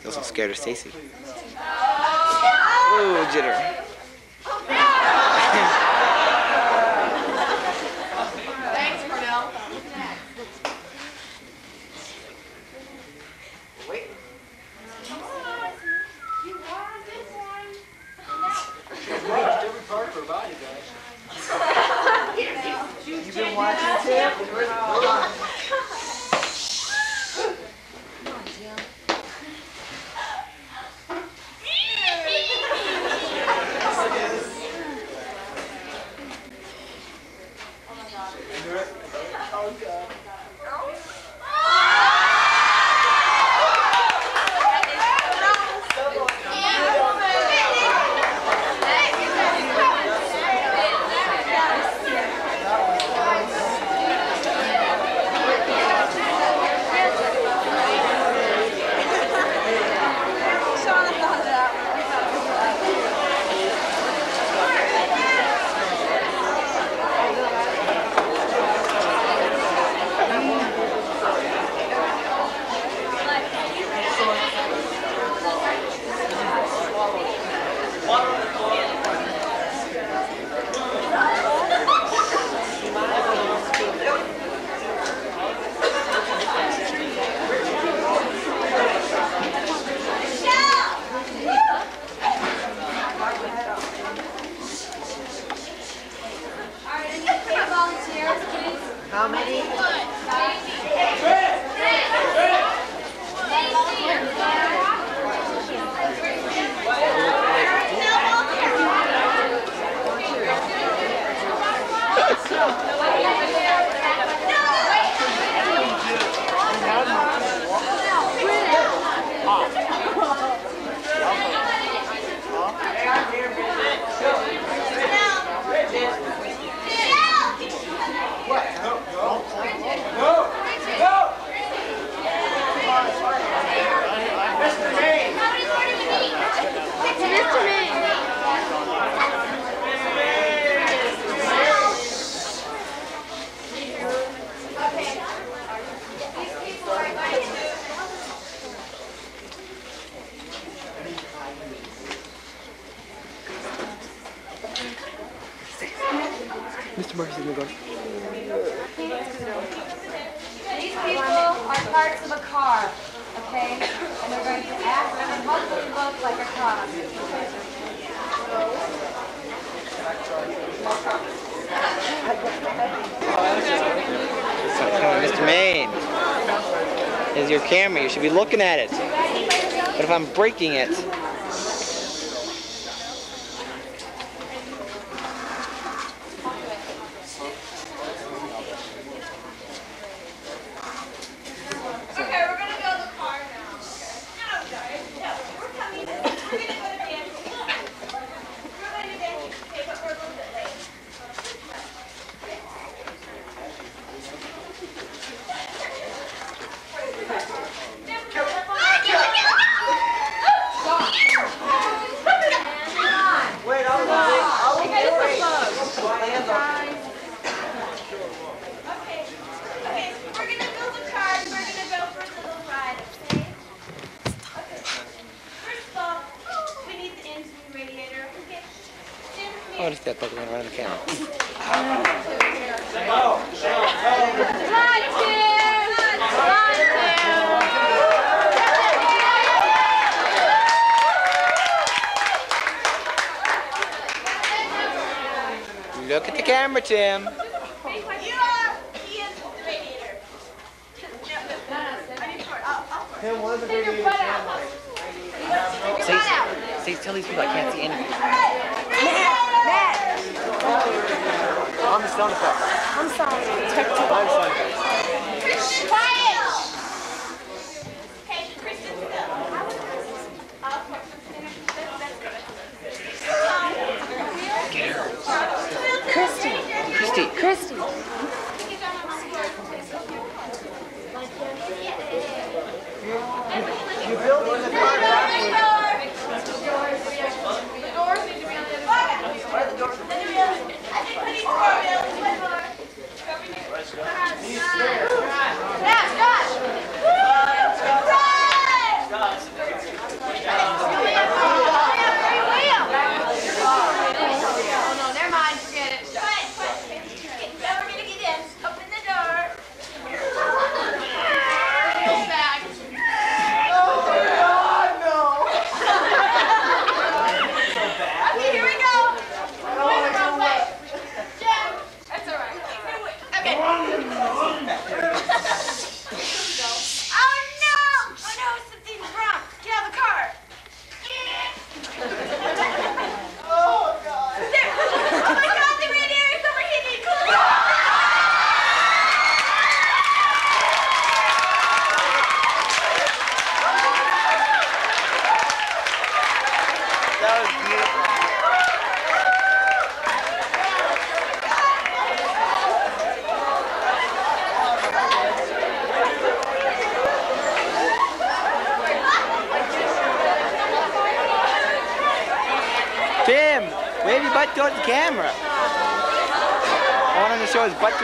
He also scared of Stacy. Oh, jitter. looking at it. But if I'm breaking it, Tim.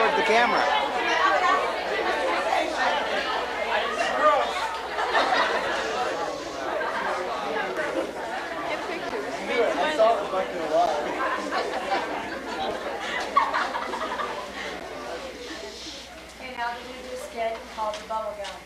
The camera. Okay, now we're gonna do a skit called the bubble gum.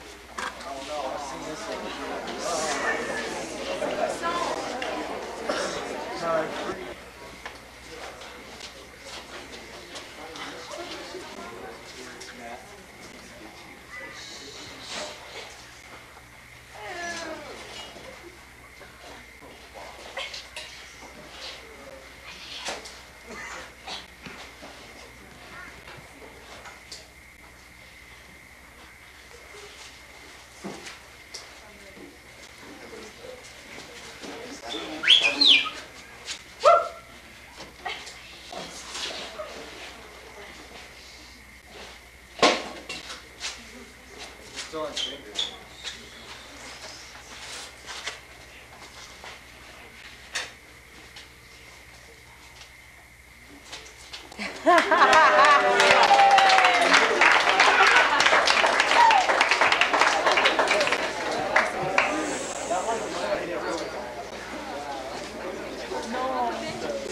Still on fingers.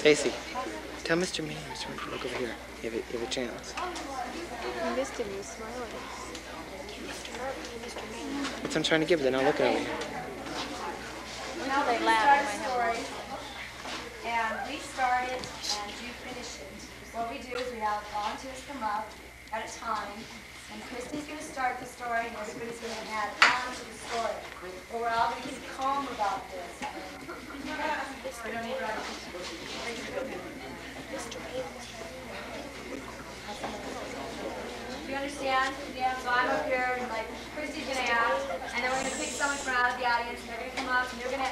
Stacy, tell Mr. Manning, Mr. Manning, look over here. You have a, you have a chance. You missed him. He was smiling. That's what I'm trying to give. They're not looking over here. Now they we laugh start in a my story, and we start it and you finish it. What we do is we have volunteers come up at a time, and Christy's gonna start the story, and everybody's gonna add on to the story. But we're all gonna be calm about this. We don't need Do you understand? Yeah, so I'm up here and like Christy's gonna act, and then we're gonna pick someone from out of the audience, and they're gonna come up and they're gonna add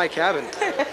my cabin.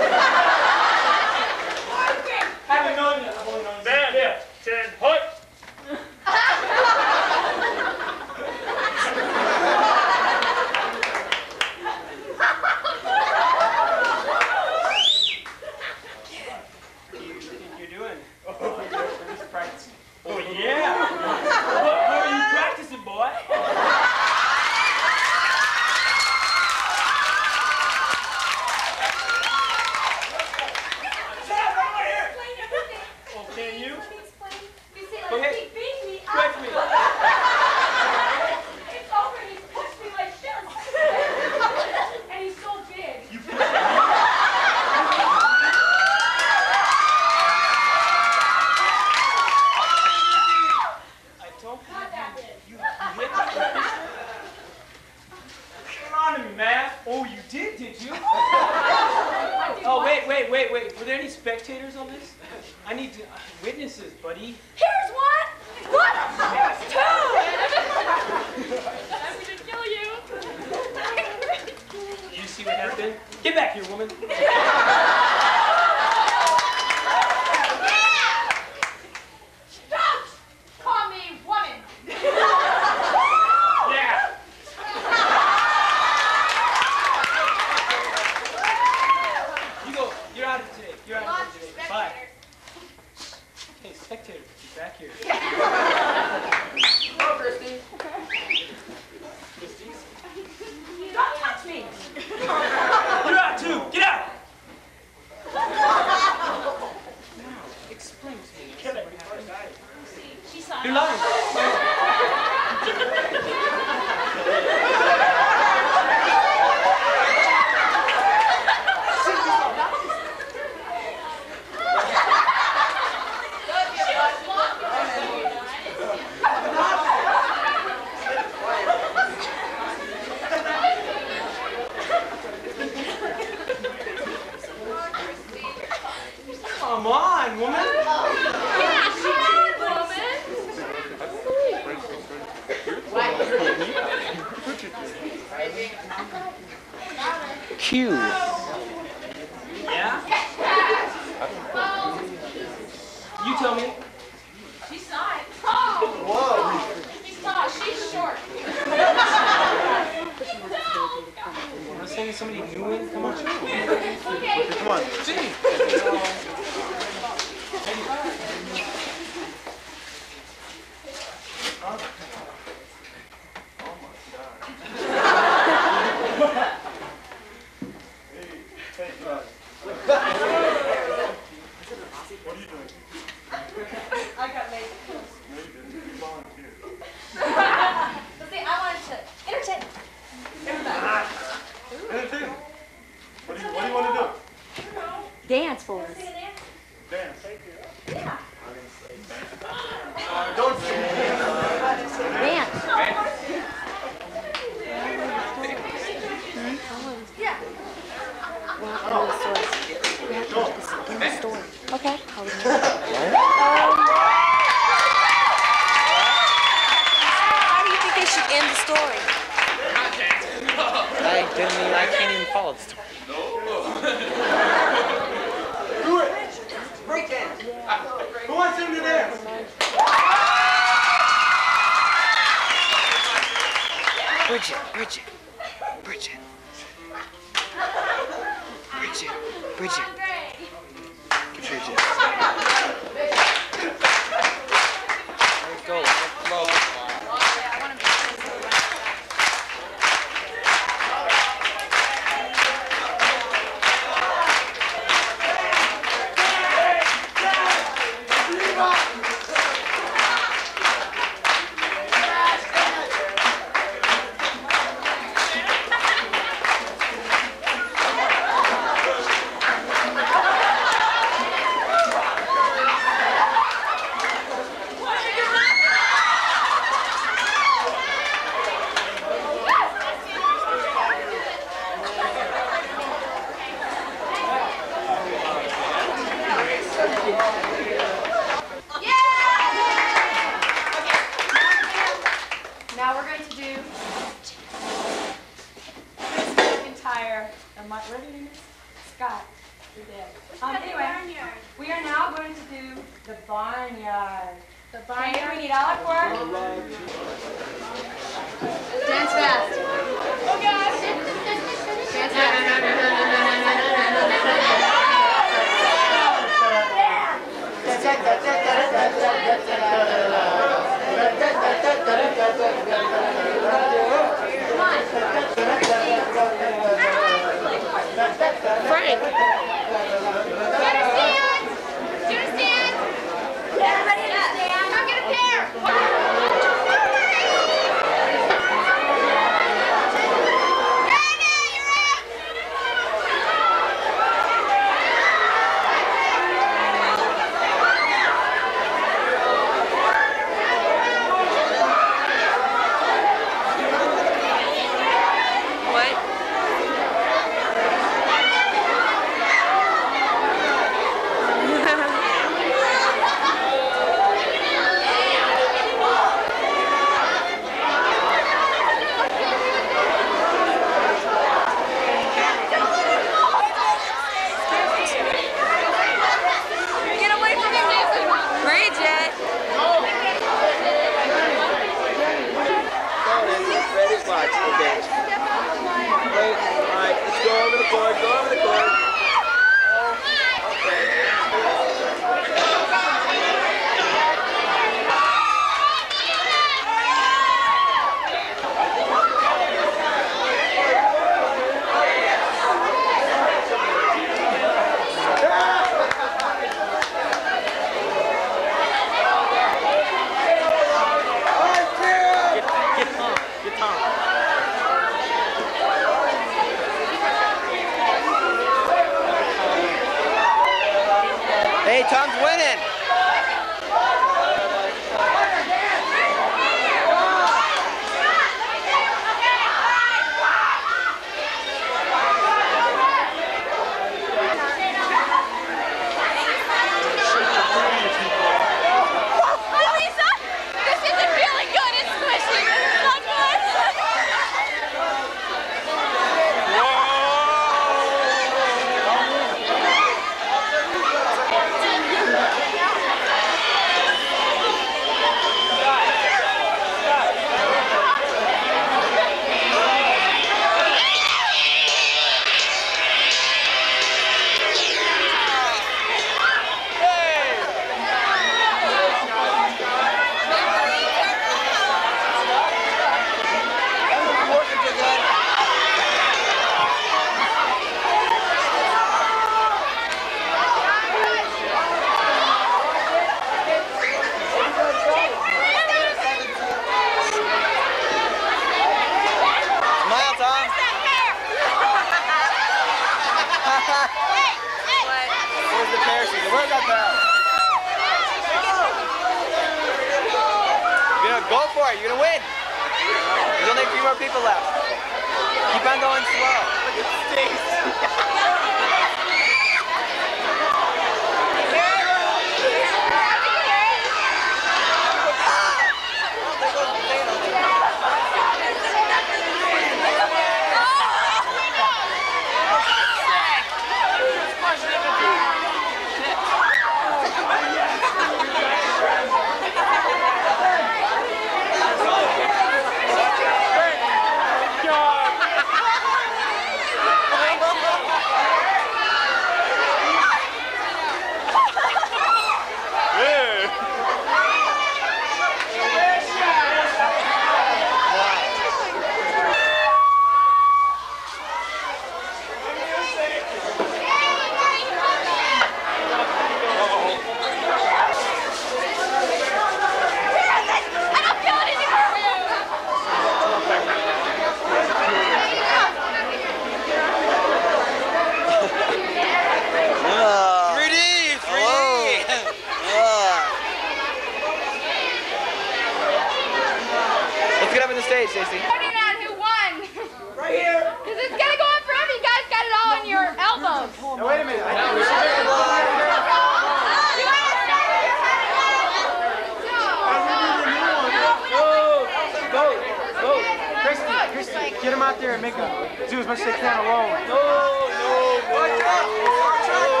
Get them out there and make them do as much as they can alone. No, no, no. Watch out! Watch out!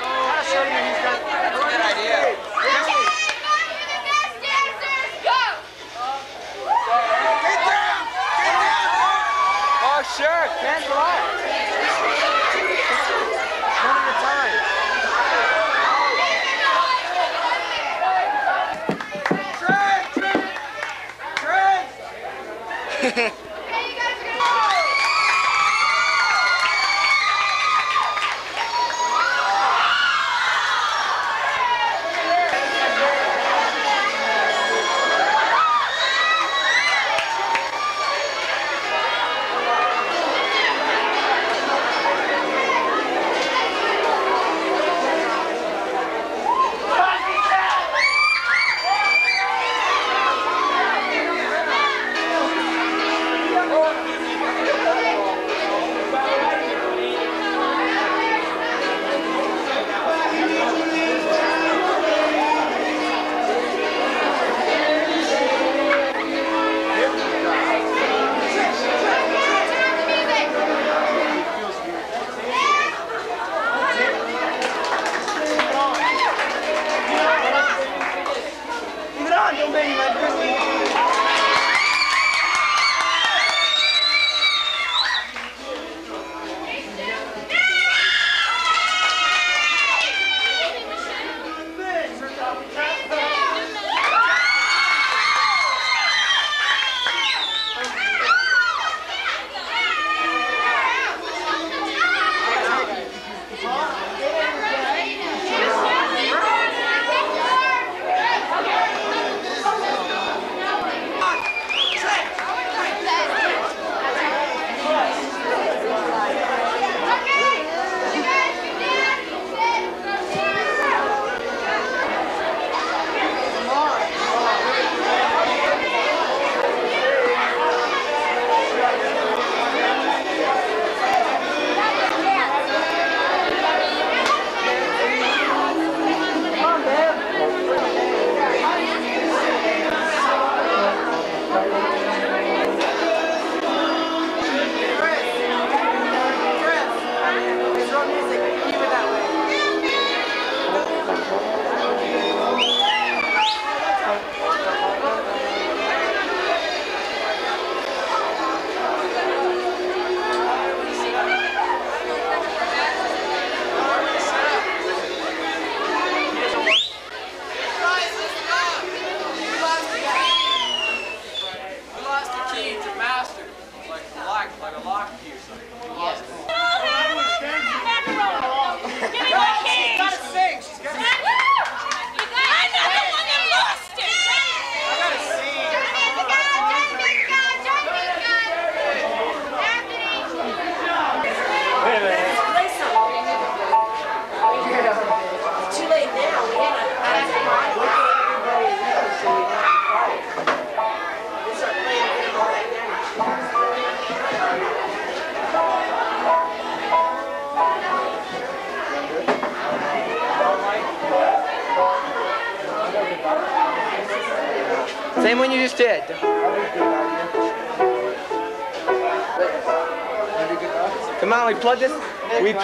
Gotta show you he's got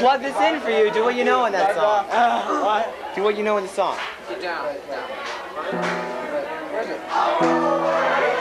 plug this in for you. Do what you know in that song. Do what you know in the song. Get down. Okay?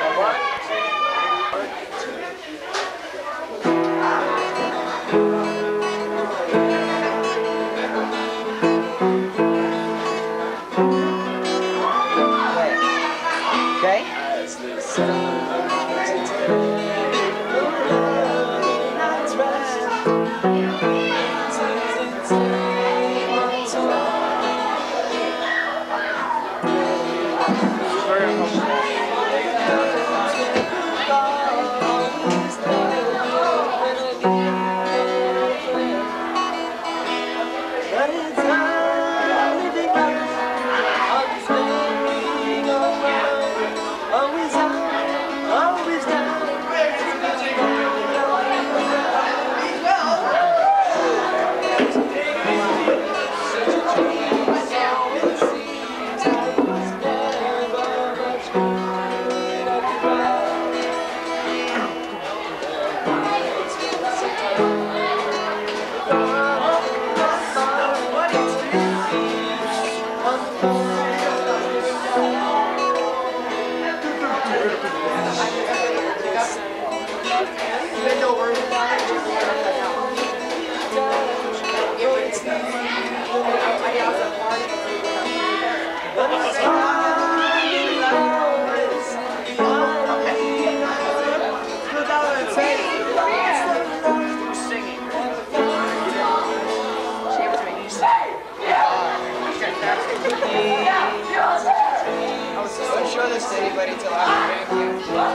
Don't show this to anybody till after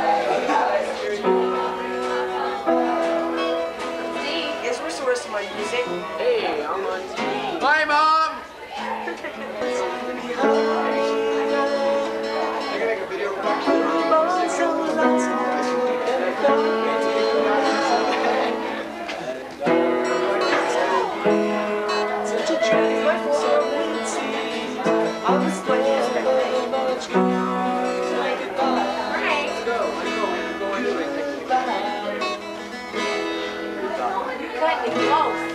Is resource my music? Hey, I'm on TV. Bye, Mom! Cutting it close. Sorry.